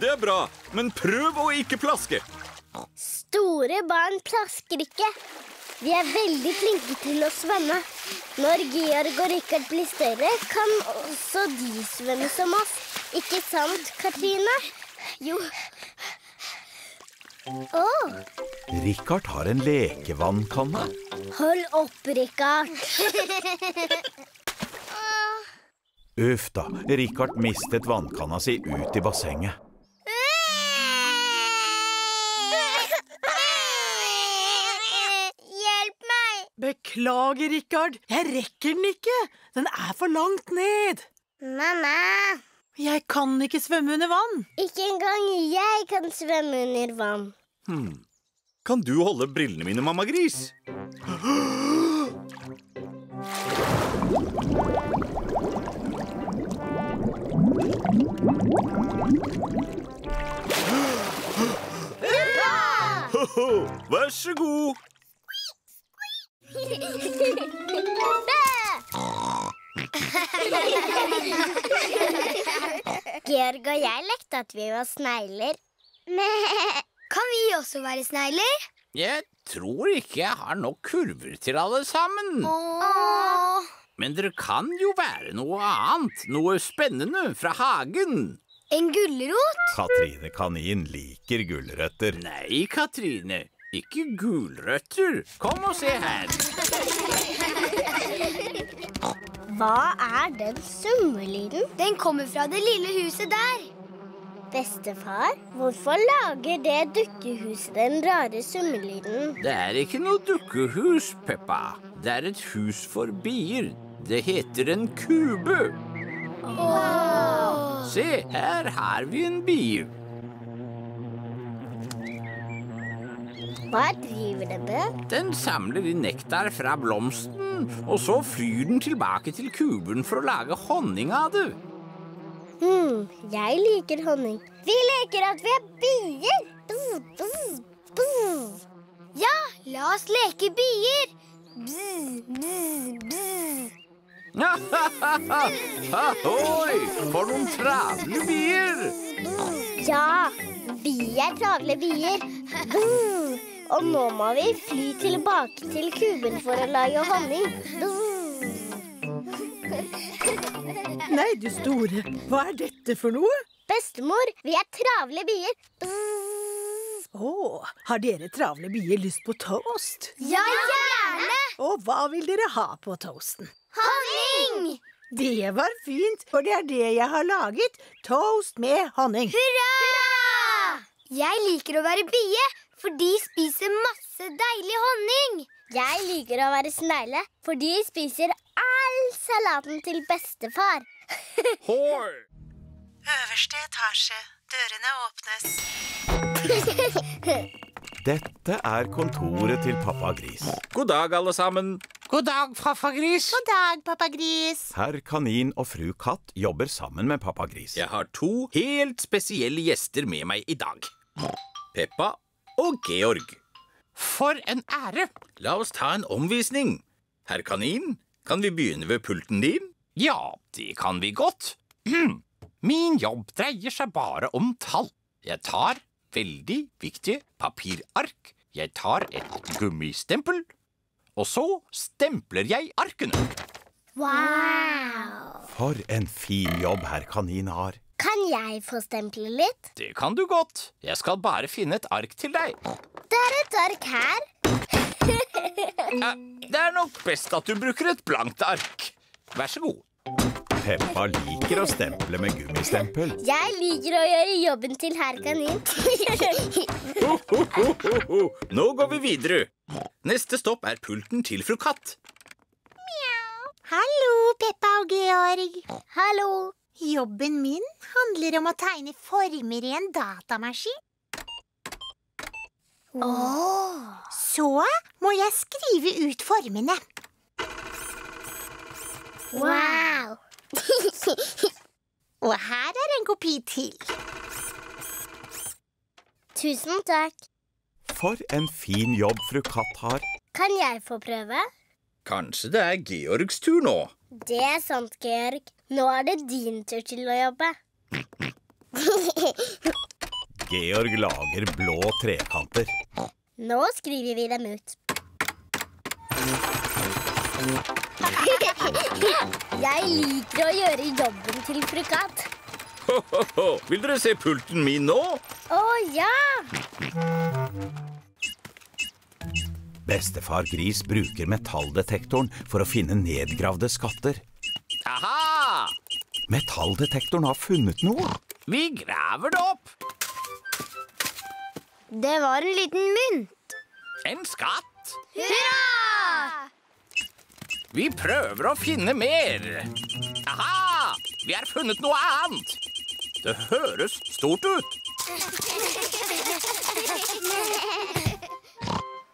Det er bra, men prøv å ikke plaske. Store barn plasker ikke. De er veldig flinke til å svømme. Når Georg og Rikard blir større, kan også de svømme som oss. Ikke sant, Katrine? Jo. Å, Rikard har en lekevannkanne. hold opp, Rikard. Uff da, Rikard mistet vannkanna si ut i bassenget. Beklager, Rikard. Jeg rekker den ikke. Den er for langt ned. Mamma, Jeg kan ikke svømme under vann. ikke engang jeg kan svømme under vann. Hmm. Kan du holde brillene mine, mamma gris? Ho-ho, Vær så god. Georg og jeg lekte at vi var snegler. Kan vi også være snegler? Jeg tror ikke jeg har nok kurver til alle sammen. Åh. Men dere kan jo være noe annet, noe spennende fra hagen. En gulrot? Katrine Kanin liker gulrøtter. Nei, Katrine, ikke gulrøtter. Kom og se her. Hva er den summelyden? Den kommer fra det lille huset der. Bestefar, hvorfor lager det dukkehuset den rare summelyden? Det er ikke noe dukkehus, Peppa. Det er et hus for bier. Det heter en kube. Se, her har vi en bie. Hva driver den med? Den samler inn nektar fra blomsten, og så flyr den tilbake til kuben for å lage honning av det. Hmm, jeg liker honning. Vi leker at vi er bier. Bzz, bzz, bzz. Ja, la oss leke bier. Bzz, bzz, bzz. Ahoi, for noen travle bier! Ja, vi er travle bier. Bzz. Og nå må vi fly tilbake til kuben for å lage honning. Nei, du store. Hva er dette for noe? Bestemor, vi er travle bier. Å, oh, har dere travle bier lyst på toast? Ja, gjerne! Og hva vil dere ha på toasten? Honning! Det var fint, for det er det jeg har laget. Toast med honning. Hurra! Jeg liker å være bie, for de spiser masse deilig honning. Jeg liker å være snegle, for de spiser all salaten til bestefar. Hoi! Øverste etasje. Dørene åpnes. Dette er kontoret til pappa Gris. God dag, alle sammen. God dag, pappa Gris. God dag, pappa Gris. Herr Kanin og fru Katt jobber sammen med pappa Gris. Jeg har to helt spesielle gjester med meg i dag. Peppa og Georg. For en ære. La oss ta en omvisning. Herr Kanin, kan vi begynne ved pulten din? Ja, det kan vi godt. Min jobb dreier seg bare om tall. Jeg tar veldig viktige papirark. Jeg tar et gummistempel, og så stempler jeg arkene. Wow! For en fin jobb herr Kanin har. Kan jeg få stemple litt? Det kan du godt. Jeg skal bare finne et ark til deg. Det er et ark her. Ja, det er nok best at du bruker et blankt ark. Vær så god. Peppa liker å stemple med gummistempel. Jeg liker å gjøre jobben til herr kanin. Ho, ho, ho, ho, ho. Nå går vi videre. Neste stopp er pulten til fru Katt. Hallo, Peppa og Georg. Hallo. Jobben min handler om å tegne former i en datamaskin. Så må jeg skrive ut formene. Wow. Og her er en kopi til. Tusen takk. For en fin jobb fru Katt har. Kan jeg få prøve? Kanskje det er Georgs tur nå. Det er sant, Georg. Nå er det din tur til å jobbe. Georg lager blå trekanter. Nå skriver vi dem ut. Jeg liker å gjøre jobben til fru Katt. Vil dere se pulten min nå? Å ja! Bestefar Gris bruker metalldetektoren for å finne nedgravde skatter. Aha! Metalldetektoren har funnet noe. Vi graver det opp. Det var en liten mynt. En skatt. Hurra! Vi prøver å finne mer. Aha! Vi har funnet noe annet. Det høres stort ut.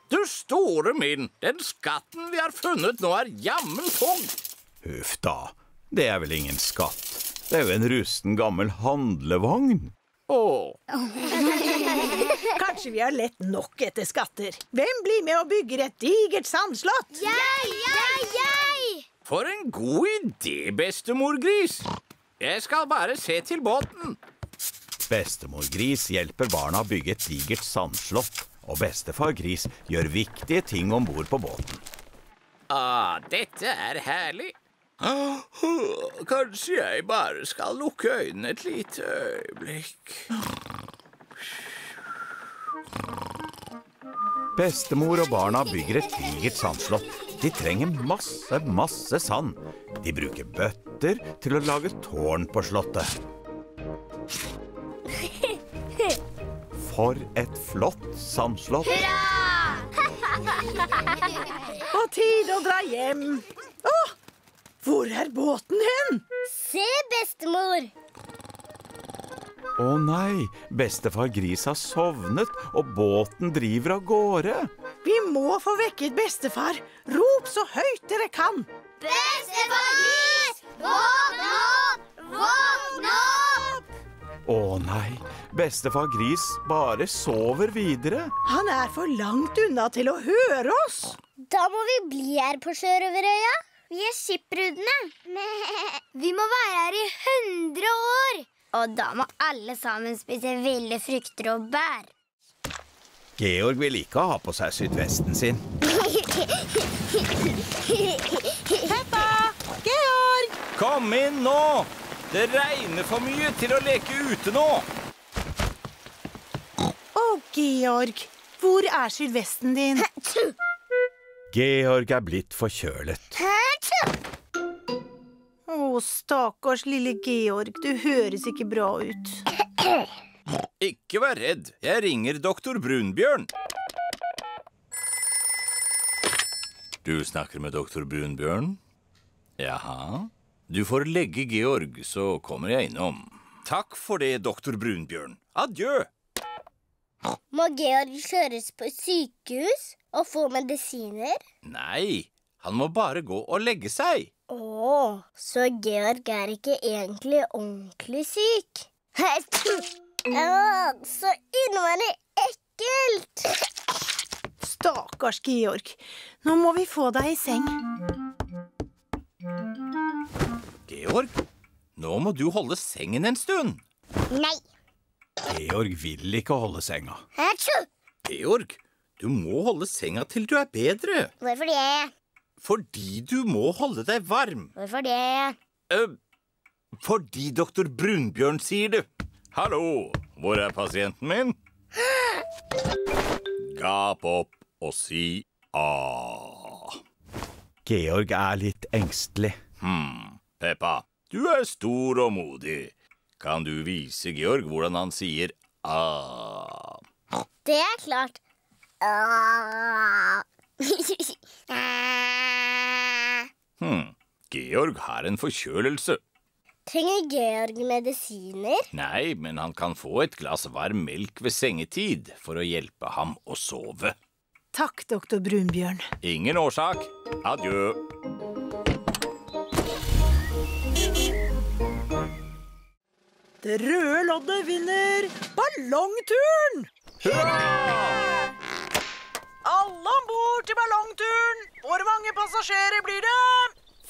Du store min, den skatten vi har funnet nå er jammen tung. Huff da, det er vel ingen skatt. Det er jo en rusten gammel handlevogn. Åh, Kanskje vi har lett nok etter skatter. Hvem blir med og bygger et digert sandslott? Jeg, jeg, jeg! for en god idé, bestemor Gris. Jeg skal bare se til båten. Bestemor Gris hjelper barna å bygge et digert sandslott. Og bestefar Gris gjør viktige ting om bord på båten. Ah, dette er herlig. Ah, Kanskje jeg bare skal lukke øynene et lite øyeblikk. Bestemor og barna bygger et digert sandslott. De trenger masse, masse sand. De bruker bøtter til å lage tårn på slottet. For et flott sandslott. På tide å dra hjem. Å, hvor er båten hen? Se, bestemor! Å nei, bestefar Gris har sovnet, og båten driver av gårde. Vi må få vekket bestefar. Rop så høyt dere kan. Bestefar Gris! våkn opp! Våkn opp! Å nei, bestefar Gris bare sover videre. Han er for langt unna til å høre oss. Da må vi bli her på Sjørøverøya. Vi er skipbrudene. Vi må være her i 100 år. Og da må alle sammen spise ville frukter og bær. Georg vil ikke ha på seg sydvesten sin. Peppa! Georg! Kom inn nå! Det regner for mye til å leke ute nå. Å, Georg. Hvor er sydvesten din? Georg er blitt forkjølet. Å, stakkars lille Georg. Du høres ikke bra ut. Ikke vær redd, jeg ringer doktor Brunbjørn. Du snakker med doktor Brunbjørn? Jaha. Du får legge Georg, så kommer jeg innom. Takk for det, doktor Brunbjørn. Adjø. Må Georg kjøres på sykehus og få medisiner? Nei, han må bare gå og legge seg. Å, så Georg er ikke egentlig ordentlig syk? Å, så innmari ekkelt! Stakkars Georg. Nå må vi få deg i seng. Georg, nå må du holde sengen en stund. Nei. Georg vil ikke holde senga. Achoo! Georg, du må holde senga til du er bedre. Hvorfor det? Fordi du må holde deg varm. Hvorfor det? Uh, fordi doktor Brunbjørn sier det. Hallo, hvor er pasienten min? Gap opp og si A. Georg er litt engstelig. Hm, Peppa, du er stor og modig. Kan du vise Georg hvordan han sier A? Det er klart. Ah. Ah. Hm, Georg har en forkjølelse. Trenger Georg medisiner? Nei, men han kan få et glass varm melk ved sengetid for å hjelpe ham å sove. Takk, doktor Brunbjørn. Ingen årsak. Adjø. Det røde loddet vinner ballongturen! Hurra! Alle om bord til ballongturen! Hvor mange passasjerer blir det?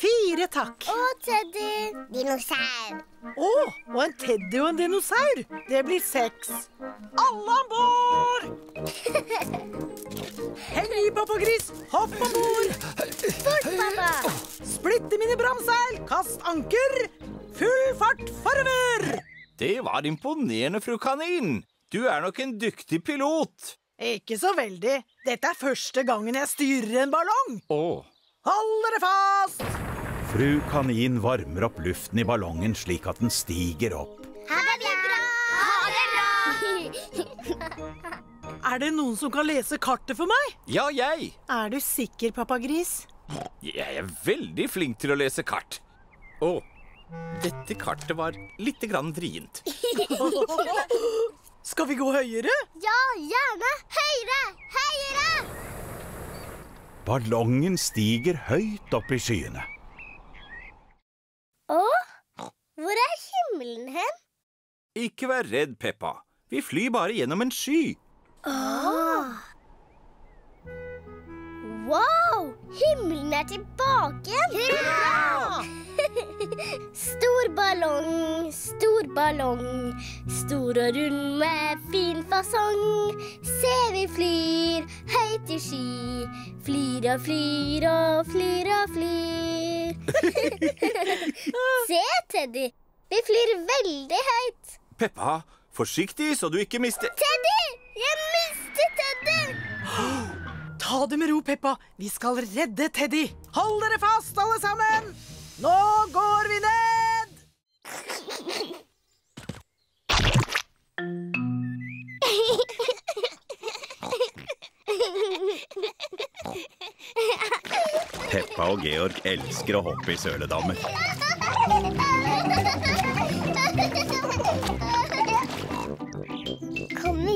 Fire, takk. Og Teddy. Dinosaur. Å, og en teddy og en dinosaur. Det blir seks. Alle om bord! Hei, pappagris, hopp om bord! Fort, pappa. Splitte mine bramseil, kast anker! Full fart forover! Det var imponerende, fru Kanin. Du er nok en dyktig pilot. Ikke så veldig. Dette er første gangen jeg styrer en ballong. Oh. Hold dere fast! Fru Kanin varmer opp luften i ballongen slik at den stiger opp. Ha det bra. Er det noen som kan lese kartet for meg? ja, jeg. Er du sikker, pappagris? Jeg er veldig flink til å lese kart. Å, dette kartet var litt grann vrient. Skal vi gå høyere? Ja, gjerne. Høyere! Høyere! Ballongen stiger høyt opp i skyene. Å, hvor er himmelen hen? Ikke vær redd, Peppa. Vi flyr bare gjennom en sky. Wow! Himmelen er tilbake igjen! Hurra! stor ballong, stor ballong, stor og rund med fin fasong. Se, vi flyr høyt i sky, flyr og flyr og flyr og flyr. Se, Teddy, vi flyr veldig høyt. Peppa, forsiktig så du ikke mister Teddy! Jeg mistet Teddy! Ta det med ro, Peppa. Vi skal redde Teddy. Hold dere fast, alle sammen. Nå går vi ned! Peppa og Georg elsker å hoppe i søledammer.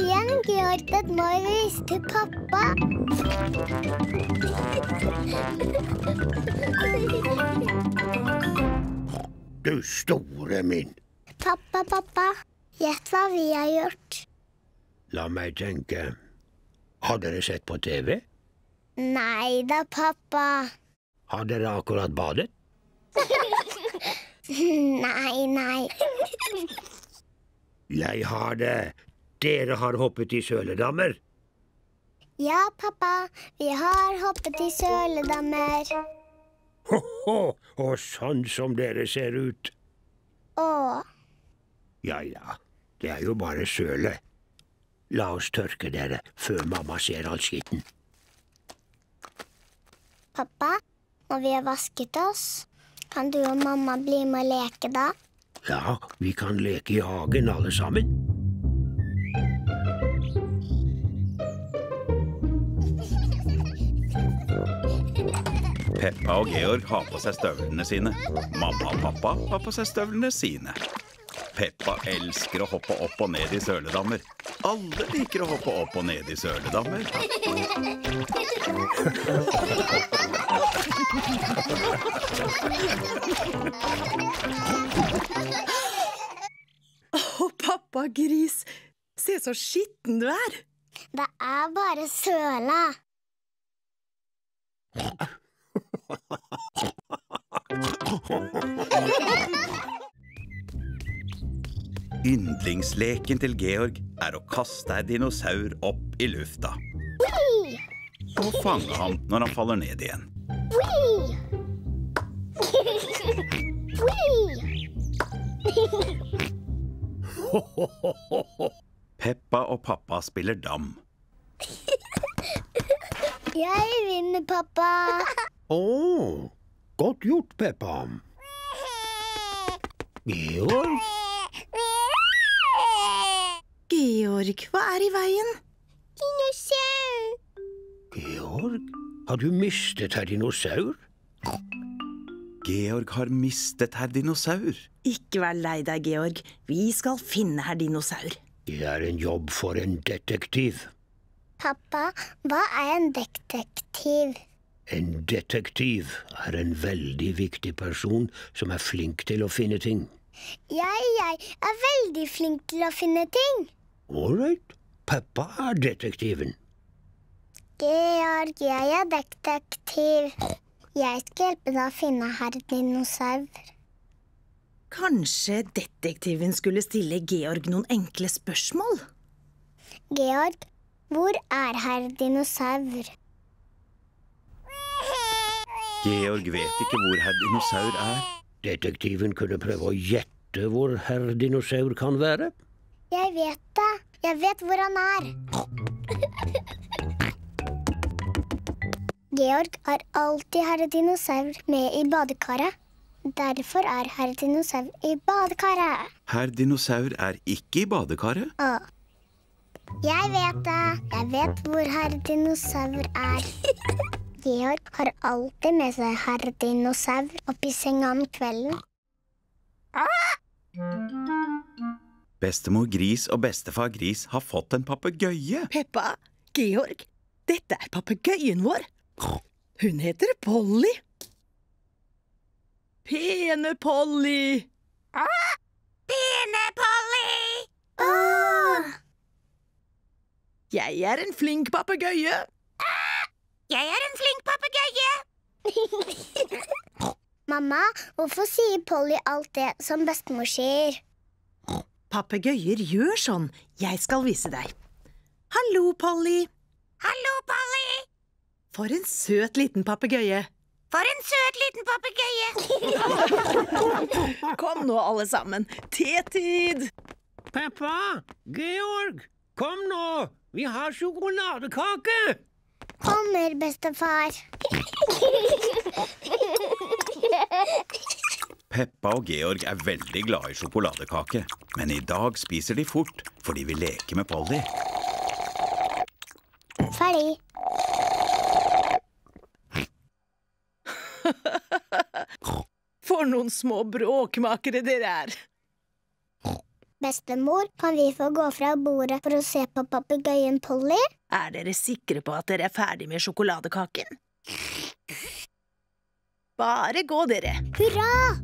igjen, gråtet Morris til pappa. Du store min. Pappa, pappa. Gjett hva vi har gjort. La meg tenke. Har dere sett på TV? Nei da, pappa. Har dere akkurat badet? Nei, nei. Jeg har det. Dere har hoppet i søledammer. Ja, pappa. Vi har hoppet i søledammer. Ho-ho, og sånn som dere ser ut. Å. Ja ja, det er jo bare søle. La oss tørke dere før mamma ser all skitten. Pappa, når vi har vasket oss, kan du og mamma bli med og leke da? Ja, vi kan leke i hagen alle sammen. Peppa og Georg har på seg støvlene sine. Mamma og pappa har på seg støvlene sine. Peppa elsker å hoppe opp og ned i søledammer. Alle liker å hoppe opp og ned i søledammer. Å, pappa gris. Se så skitten du er. Det er bare søla. Yndlingsleken til Georg er å kaste en dinosaur opp i lufta. Og fange ham når han faller ned igjen. Peppa og pappa spiller dam. Jeg vinner, pappa. Å, godt gjort, Peppa. Georg? Georg, hva er i veien? Dinosaur. Georg? Har du mistet herr dinosaur? Georg har mistet herr dinosaur. Ikke vær lei deg, Georg. Vi skal finne herr dinosaur. Det er en jobb for en detektiv. Pappa, hva er en detektiv? En detektiv er en veldig viktig person som er flink til å finne ting. Jeg, jeg er veldig flink til å finne ting. Ålreit, Peppa er detektiven. Georg, jeg er detektiv. Jeg skal hjelpe deg å finne herr dinosaur. Kanskje detektiven skulle stille Georg noen enkle spørsmål? Georg, hvor er herr dinosaur? Georg vet ikke hvor herr dinosaur er. Detektiven kunne prøve å gjette hvor herr dinosaur kan være. Jeg vet det. Jeg vet hvor han er. Georg har alltid herr dinosaur med i badekaret. Derfor er herr dinosaur i badekaret. Herr dinosaur er ikke i badekaret. Å. Jeg vet det. Jeg vet hvor herr dinosaur er. Georg har alltid med seg herr dinosaur oppi senga om kvelden. Bestemor gris og bestefar gris har fått en papegøye. Peppa, Georg, dette er papegøyen vår. Hun heter Polly. Pene Polly. Pene Polly! Ah! Jeg er en flink papegøye. Jeg er en flink papegøye. Mamma, hvorfor sier Polly alt det som bestemor sier? Papegøyer gjør sånn. Jeg skal vise deg. Hallo, Polly. Hallo, Polly. For en søt liten papegøye. For en søt liten papegøye. Kom nå, alle sammen. Tetid! Peppa! Georg! Kom nå! Vi har sjokoladekake! Kommer, bestefar. Peppa og Georg er veldig glad i sjokoladekake, men i dag spiser de fort, for de vil leke med Polly. Ferdig. For noen små bråkmakere dere er. Bestemor, kan vi få gå fra bordet for å se på papegøyen Polly? Er dere sikre på at dere er ferdig med sjokoladekaken? Bare gå, dere. Hurra!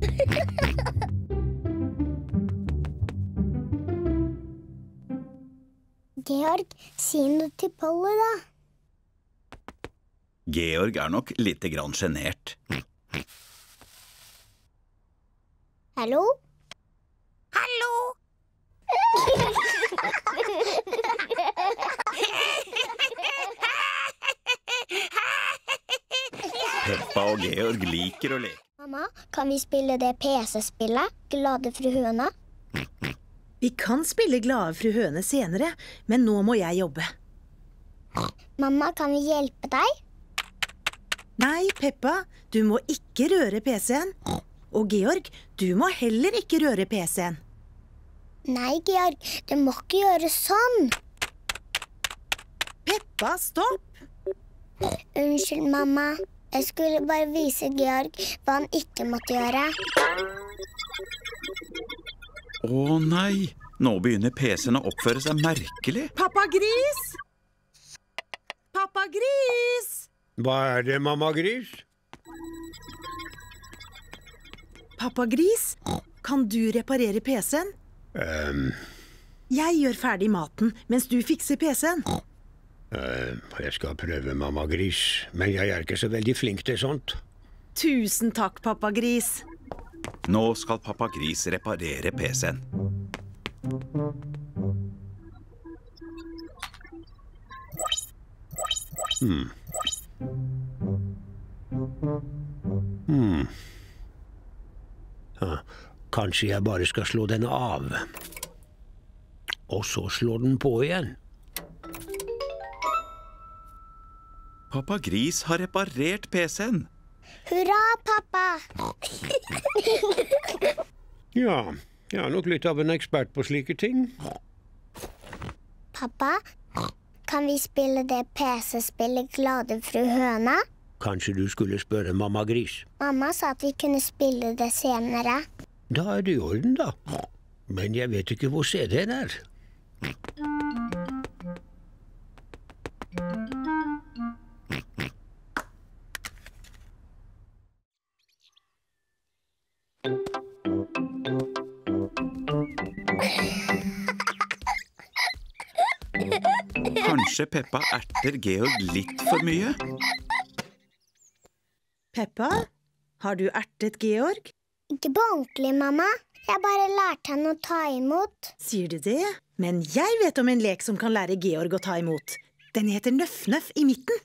Georg, si noe til Polly, da. Georg er nok lite grann sjenert. Hallo? Hallo. Peppa og Georg liker å leke. Mamma, kan vi spille det PC-spillet? Glade fru høna? Vi kan spille Glade fru høne senere, men nå må jeg jobbe. Mamma, kan vi hjelpe deg? Nei, Peppa, du må ikke røre PC-en. Og Georg, du må heller ikke røre PC-en. Nei, Georg, du må ikke gjøre sånn. Peppa, stopp! Unnskyld, mamma. Jeg skulle bare vise Georg hva han ikke måtte gjøre. Å nei, nå begynner PC-en å oppføre seg merkelig. Pappa Gris! Pappa Gris! Hva er det, mamma gris? Pappa Gris, kan du reparere PC-en? Um. Jeg gjør ferdig maten mens du fikser PC-en. Uh, jeg skal prøve, mamma gris, men jeg er ikke så veldig flink til sånt. Tusen takk, pappa Gris. Nå skal pappa Gris reparere PC-en. Hmm. Ja, kanskje jeg bare skal slå den av. Og så slår den på igjen. Pappa Gris har reparert PC-en. Hurra, pappa! Ja, jeg er nok litt av en ekspert på slike ting. Pappa, kan vi spille det PC-spillet Glade fru høna? Kanskje du skulle spørre mamma Gris. Mamma sa at vi kunne spille det senere. Da er det i orden, da. Men jeg vet ikke hvor CD-en er. Kanskje Peppa erter Georg litt for mye? Peppa, har du ertet Georg? Ikke på ordentlig, mamma. Jeg bare lærte han å ta imot. Sier du det? Men jeg vet om en lek som kan lære Georg å ta imot. Den heter Nøff-Nøff i midten.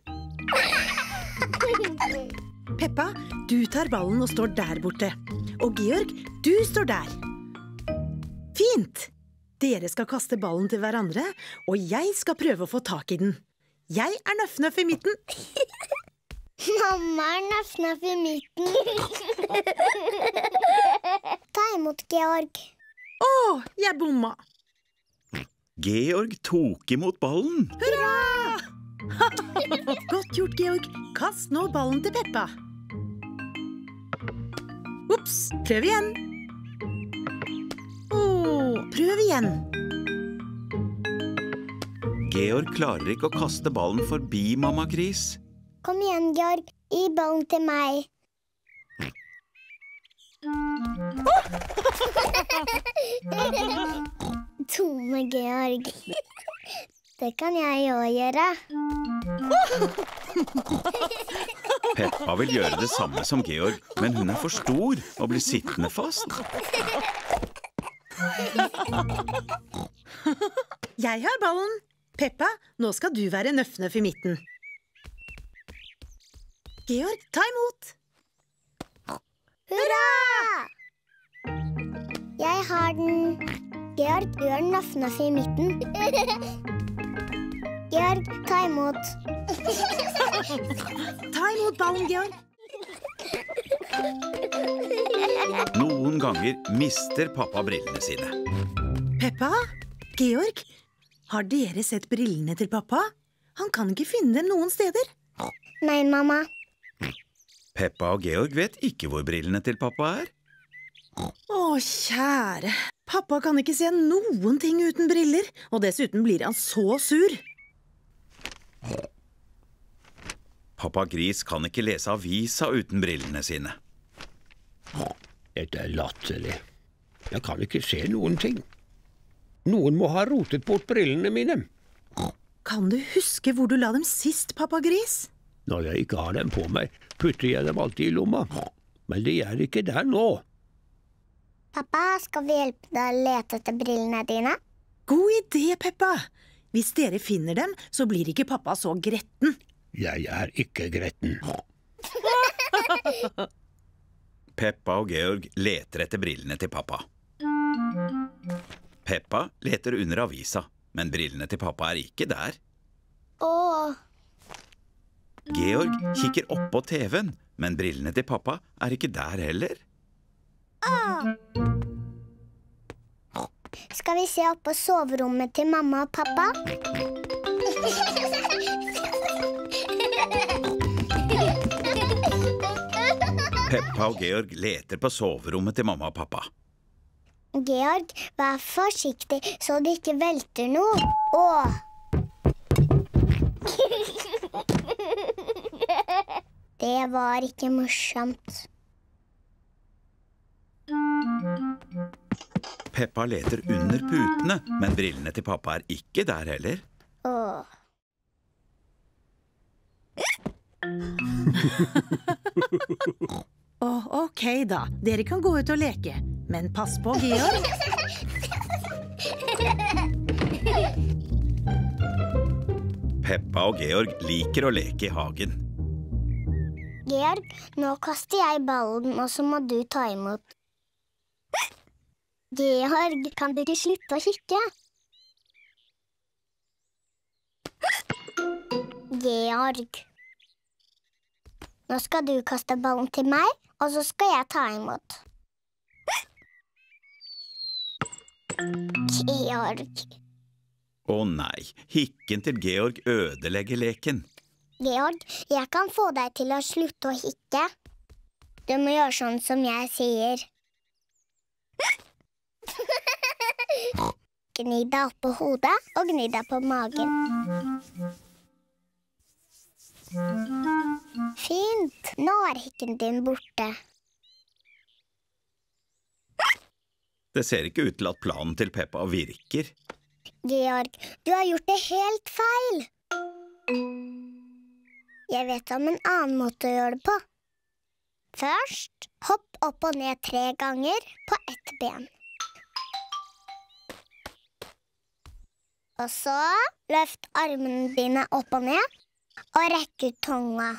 Peppa, du tar ballen og står der borte. Og Georg, du står der. Fint! Dere skal kaste ballen til hverandre, og jeg skal prøve å få tak i den. Jeg er Nøff-Nøff i midten. Mamma er naff-naff i midten. Ta imot, Georg. Å, jeg bomma! Georg tok imot ballen. Hurra! Godt gjort, Georg. Kast nå ballen til Peppa. Ops, prøv igjen. Å, prøv igjen. Georg klarer ikke å kaste ballen forbi mamma Gris. Kom igjen, Georg. Gi ballen til meg. Tone, Georg. Det kan jeg òg gjøre. Peppa vil gjøre det samme som Georg, men hun er for stor og blir sittende fast. Jeg har ballen. Peppa, nå skal du være Nøff-Nøff i midten. Georg, ta imot. Hurra! Jeg har den. Georg, du er nøff-nøff i midten. Georg, ta imot. Ta imot ballen, Georg. Noen ganger mister pappa brillene sine. Peppa, Georg, har dere sett brillene til pappa? Han kan ikke finne dem noen steder. Nei, mamma. Peppa og Georg vet ikke hvor brillene til pappa er. Å, kjære. Pappa kan ikke se noen ting uten briller, og dessuten blir han så sur. Pappa Gris kan ikke lese avisa uten brillene sine. Dette er latterlig. Jeg kan ikke se noen ting. Noen må ha rotet bort brillene mine. Kan du huske hvor du la dem sist, pappa Gris? Når jeg ikke har dem på meg, putter jeg dem alltid i lomma. Men de er ikke der nå. Pappa, skal vi hjelpe deg å lete etter brillene dine? God idé, Peppa. Hvis dere finner dem, så blir ikke pappa så gretten. Jeg er ikke gretten. Peppa og Georg leter etter brillene til pappa. Peppa leter under avisa, men brillene til pappa er ikke der. Åh, Georg kikker opp på TV-en, men brillene til pappa er ikke der heller. Åh. skal vi se opp på soverommet til mamma og pappa? Peppa og Georg leter på soverommet til mamma og pappa. Georg, vær forsiktig så du ikke velter noe. Åh. Det var ikke morsomt. Peppa leter under putene, men brillene til pappa er ikke der heller. Åh. oh, ok da. Dere kan gå ut og leke. Men pass på, Georg. Peppa og Georg liker å leke i hagen. Georg, nå kaster jeg ballen, og så må du ta imot. Georg, kan du ikke slutte å kikke? Georg. Nå skal du kaste ballen til meg, og så skal jeg ta imot. Georg. Å nei, hikken til Georg ødelegger leken. Georg, jeg kan få deg til å slutte å hikke. Du må gjøre sånn som jeg sier. Gni deg oppå på hodet og gni deg på magen. Fint. Nå er hikken din borte. Det ser ikke ut til at planen til Peppa virker. Georg, du har gjort det helt feil. Jeg vet om en annen måte å gjøre det på. Først hopp opp og ned tre ganger på ett ben. Og så løft armene dine opp og ned, og rekk ut tunga.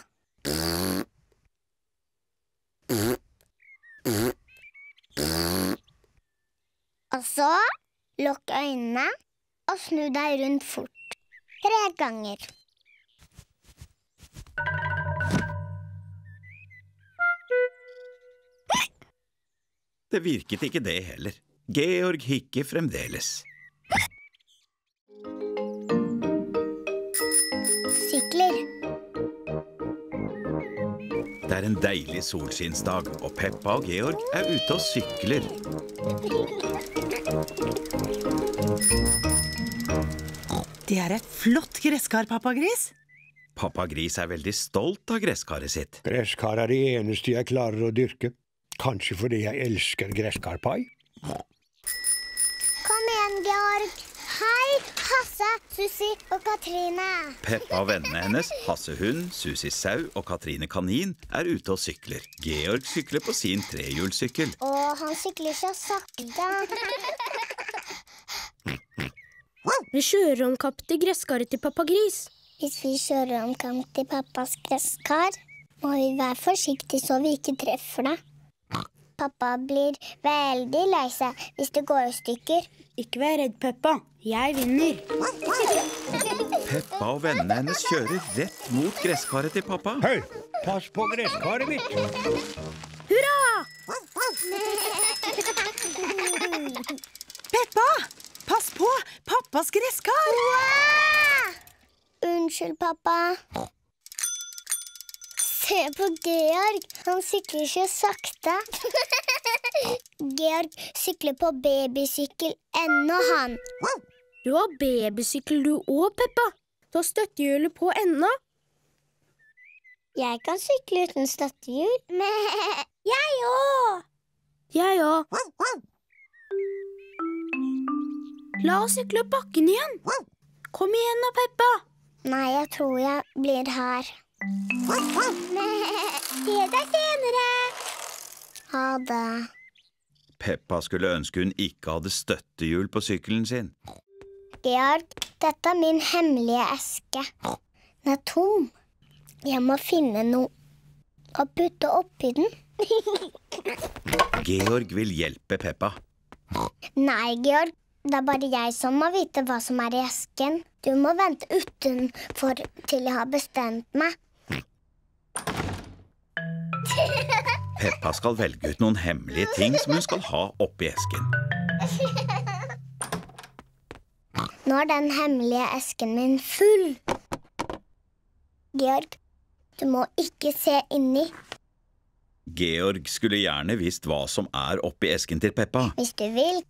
Og så lukk øynene og snu deg rundt fort. Tre ganger. Det virket ikke det heller. Georg hikker fremdeles. Sykler. Det er en deilig solskinnsdag, og Peppa og Georg er ute og sykler. Det er et flott gresskar, pappa Gris. Pappa Gris er veldig stolt av gresskaret sitt. Gresskar er det eneste jeg klarer å dyrke. Kanskje fordi jeg elsker gresskarpai. Kom igjen, Georg. Hei, Hasse, Susi og Katrine. Peppa og vennene hennes, Hasse hund, Susi sau og Katrine kanin, er ute og sykler. Georg sykler på sin trehjulssykkel. Å, han sykler så sakte. Vi kjører om kapp til gresskaret til pappa Gris. Hvis vi kjører om kapp til pappas gresskar, må vi være forsiktige så vi ikke treffer det. Pappa blir veldig lei seg hvis det går i stykker. Ikke vær redd, Peppa. Jeg vinner. Peppa og vennene hennes kjører rett mot gresskaret til pappa. Hei, pass på gresskaret mitt! Hurra! Peppa! På! Pappas gresskar! Unnskyld, pappa. Se på Georg. Han sykler så sakte. Georg sykler på babysykkel ennå, han. Du har babysykkel du òg, Peppa. Du har støttehjulet på ennå. Jeg kan sykle uten støttehjul. Jeg òg. Jeg òg. La oss sykle opp bakken igjen. Kom igjen nå, Peppa. Nei, jeg tror jeg blir her. Se deg senere. Ha det. Peppa skulle ønske hun ikke hadde støttehjul på sykkelen sin. Georg, dette er min hemmelige eske. Den er tom. Jeg må finne noe å putte oppi den. Georg vil hjelpe Peppa. Nei, Georg. Det er bare jeg som må vite hva som er i esken. Du må vente utenfor til jeg har bestemt meg. Peppa skal velge ut noen hemmelige ting som hun skal ha oppi esken. Nå er den hemmelige esken min full. Georg, du må ikke se inni. Georg skulle gjerne visst hva som er oppi esken til Peppa. Hvis du vil,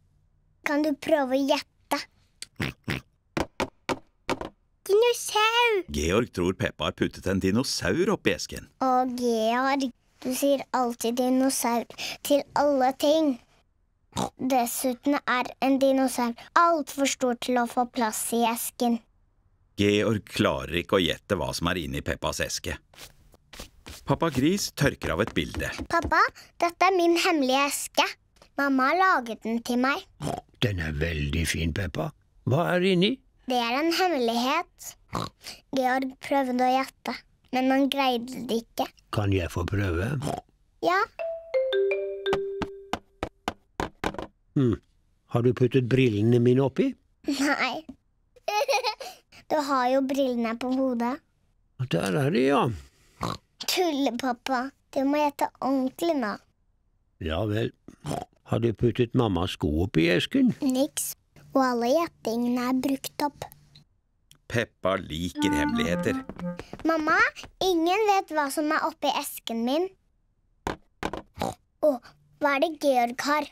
kan du prøve å gjette. Dinosaur! Georg tror Peppa har puttet en dinosaur oppi esken. Å, Georg, du sier alltid dinosaur til alle ting. Dessuten er en dinosaur altfor stor til å få plass i esken. Georg klarer ikke å gjette hva som er inni Peppas eske. Pappa Gris tørker av et bilde. Pappa, dette er min hemmelige eske. Mamma har laget den til meg. Den er veldig fin, Peppa. Hva er inni? Det er en hemmelighet. Georg prøvde å gjette, men han greide det ikke. Kan jeg få prøve? Ja, Hm. Har du puttet brillene mine oppi? nei. Du har jo brillene på hodet. Der er de, ja. Tullepappa. Du må gjette ordentlig nå. Ja vel. Har du puttet mammas sko oppi esken? Niks. Og alle gjettingene er brukt opp. Peppa liker hemmeligheter. Mamma, ingen vet hva som er oppi esken min. Å, hva er det Georg har?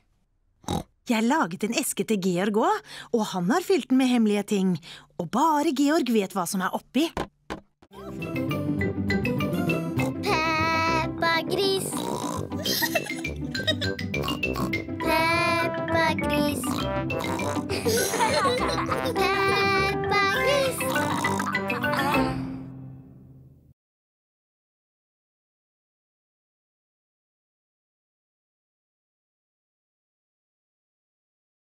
Jeg laget en eske til Georg òg, og han har fylt den med hemmelige ting. Og bare Georg vet hva som er oppi. Peppa Gris. Yeah.